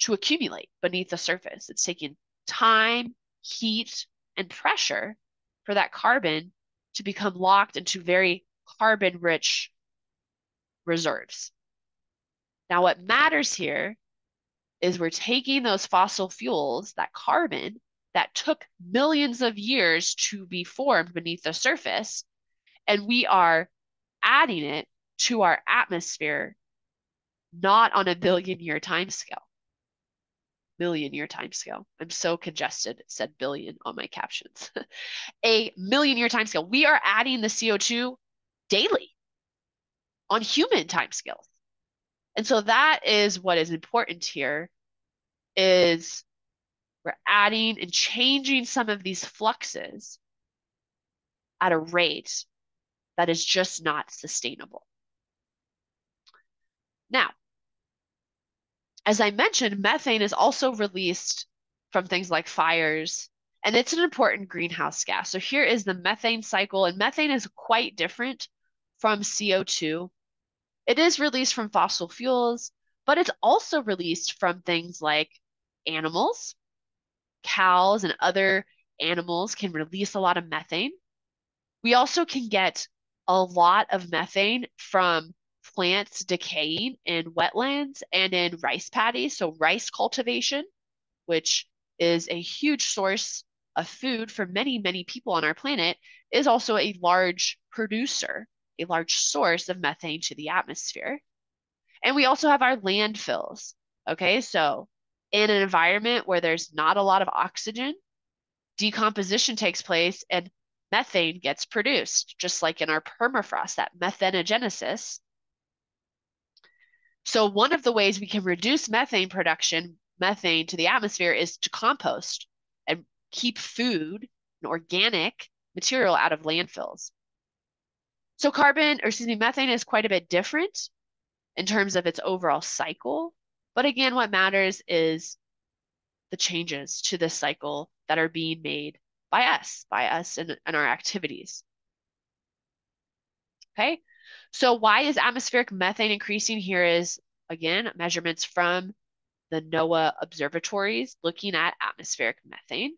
to accumulate beneath the surface. It's taken time, heat, and pressure for that carbon to become locked into very carbon rich reserves. Now, what matters here is we're taking those fossil fuels, that carbon that took millions of years to be formed beneath the surface, and we are adding it to our atmosphere, not on a billion year time scale. Million year time scale. I'm so congested, said billion on my captions. a million year time scale. We are adding the CO2 daily on human time scales. And so that is what is important here is we're adding and changing some of these fluxes at a rate that is just not sustainable. Now, as I mentioned, methane is also released from things like fires, and it's an important greenhouse gas. So here is the methane cycle, and methane is quite different from CO2. It is released from fossil fuels, but it's also released from things like animals. Cows and other animals can release a lot of methane. We also can get a lot of methane from plants decaying in wetlands and in rice paddies. So, rice cultivation, which is a huge source of food for many, many people on our planet, is also a large producer, a large source of methane to the atmosphere. And we also have our landfills. Okay, so in an environment where there's not a lot of oxygen, decomposition takes place and methane gets produced, just like in our permafrost, that methanogenesis so one of the ways we can reduce methane production, methane to the atmosphere, is to compost and keep food and organic material out of landfills. So carbon, or excuse me, methane is quite a bit different in terms of its overall cycle. But again, what matters is the changes to this cycle that are being made by us, by us and, and our activities. Okay, so why is atmospheric methane increasing? Here is, again, measurements from the NOAA observatories looking at atmospheric methane.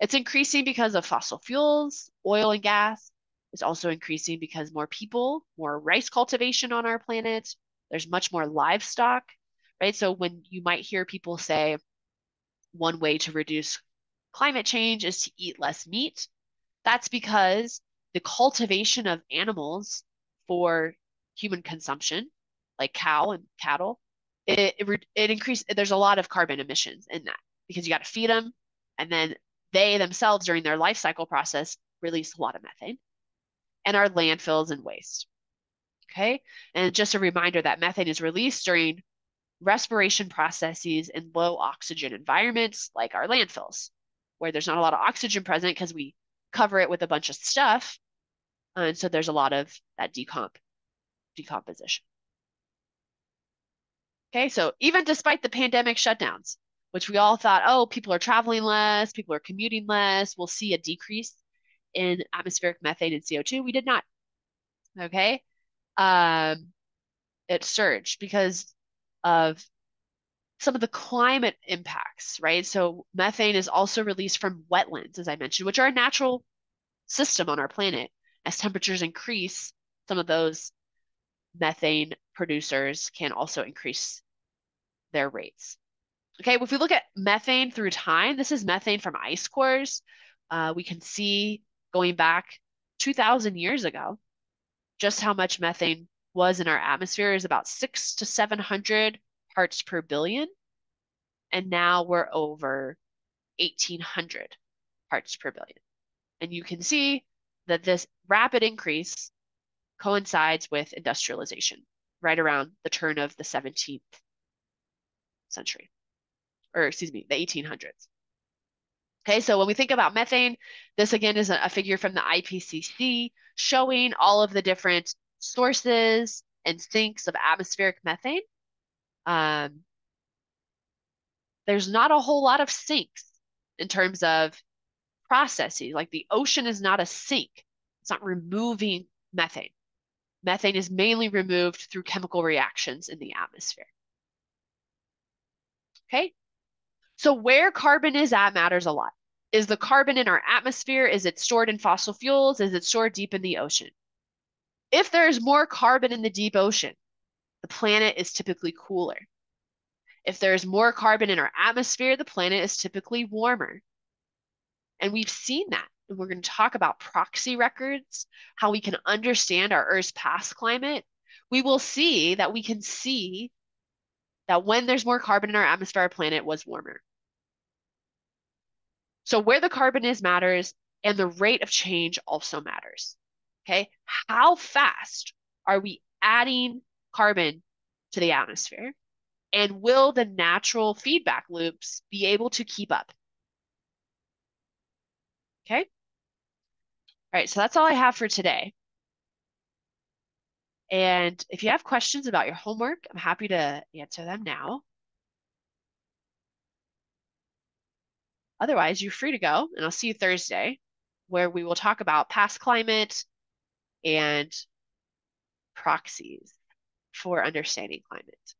It's increasing because of fossil fuels, oil and gas. It's also increasing because more people, more rice cultivation on our planet. There's much more livestock, right? So when you might hear people say one way to reduce climate change is to eat less meat, that's because the cultivation of animals for human consumption, like cow and cattle, it it, it increase. There's a lot of carbon emissions in that because you got to feed them, and then they themselves during their life cycle process release a lot of methane, and our landfills and waste. Okay, and just a reminder that methane is released during respiration processes in low oxygen environments like our landfills, where there's not a lot of oxygen present because we cover it with a bunch of stuff and so there's a lot of that decomp decomposition. Okay, so even despite the pandemic shutdowns, which we all thought, oh, people are traveling less, people are commuting less, we'll see a decrease in atmospheric methane and CO2. We did not. Okay. Um, it surged because of some of the climate impacts, right? So methane is also released from wetlands, as I mentioned, which are a natural system on our planet as temperatures increase, some of those methane producers can also increase their rates. Okay, if we look at methane through time, this is methane from ice cores. Uh, we can see going back 2,000 years ago, just how much methane was in our atmosphere is about six to 700 parts per billion. And now we're over 1,800 parts per billion. And you can see that this rapid increase coincides with industrialization right around the turn of the 17th century, or excuse me, the 1800s. Okay, so when we think about methane, this again is a figure from the IPCC showing all of the different sources and sinks of atmospheric methane. Um, there's not a whole lot of sinks in terms of processes. Like the ocean is not a sink. It's not removing methane. Methane is mainly removed through chemical reactions in the atmosphere. Okay, so where carbon is at matters a lot. Is the carbon in our atmosphere? Is it stored in fossil fuels? Is it stored deep in the ocean? If there's more carbon in the deep ocean, the planet is typically cooler. If there's more carbon in our atmosphere, the planet is typically warmer. And we've seen that. And we're going to talk about proxy records, how we can understand our Earth's past climate. We will see that we can see that when there's more carbon in our atmosphere, our planet was warmer. So where the carbon is matters, and the rate of change also matters. Okay, how fast are we adding carbon to the atmosphere? And will the natural feedback loops be able to keep up? Okay. All right, so that's all I have for today. And if you have questions about your homework, I'm happy to answer them now. Otherwise, you're free to go, and I'll see you Thursday, where we will talk about past climate and proxies for understanding climate.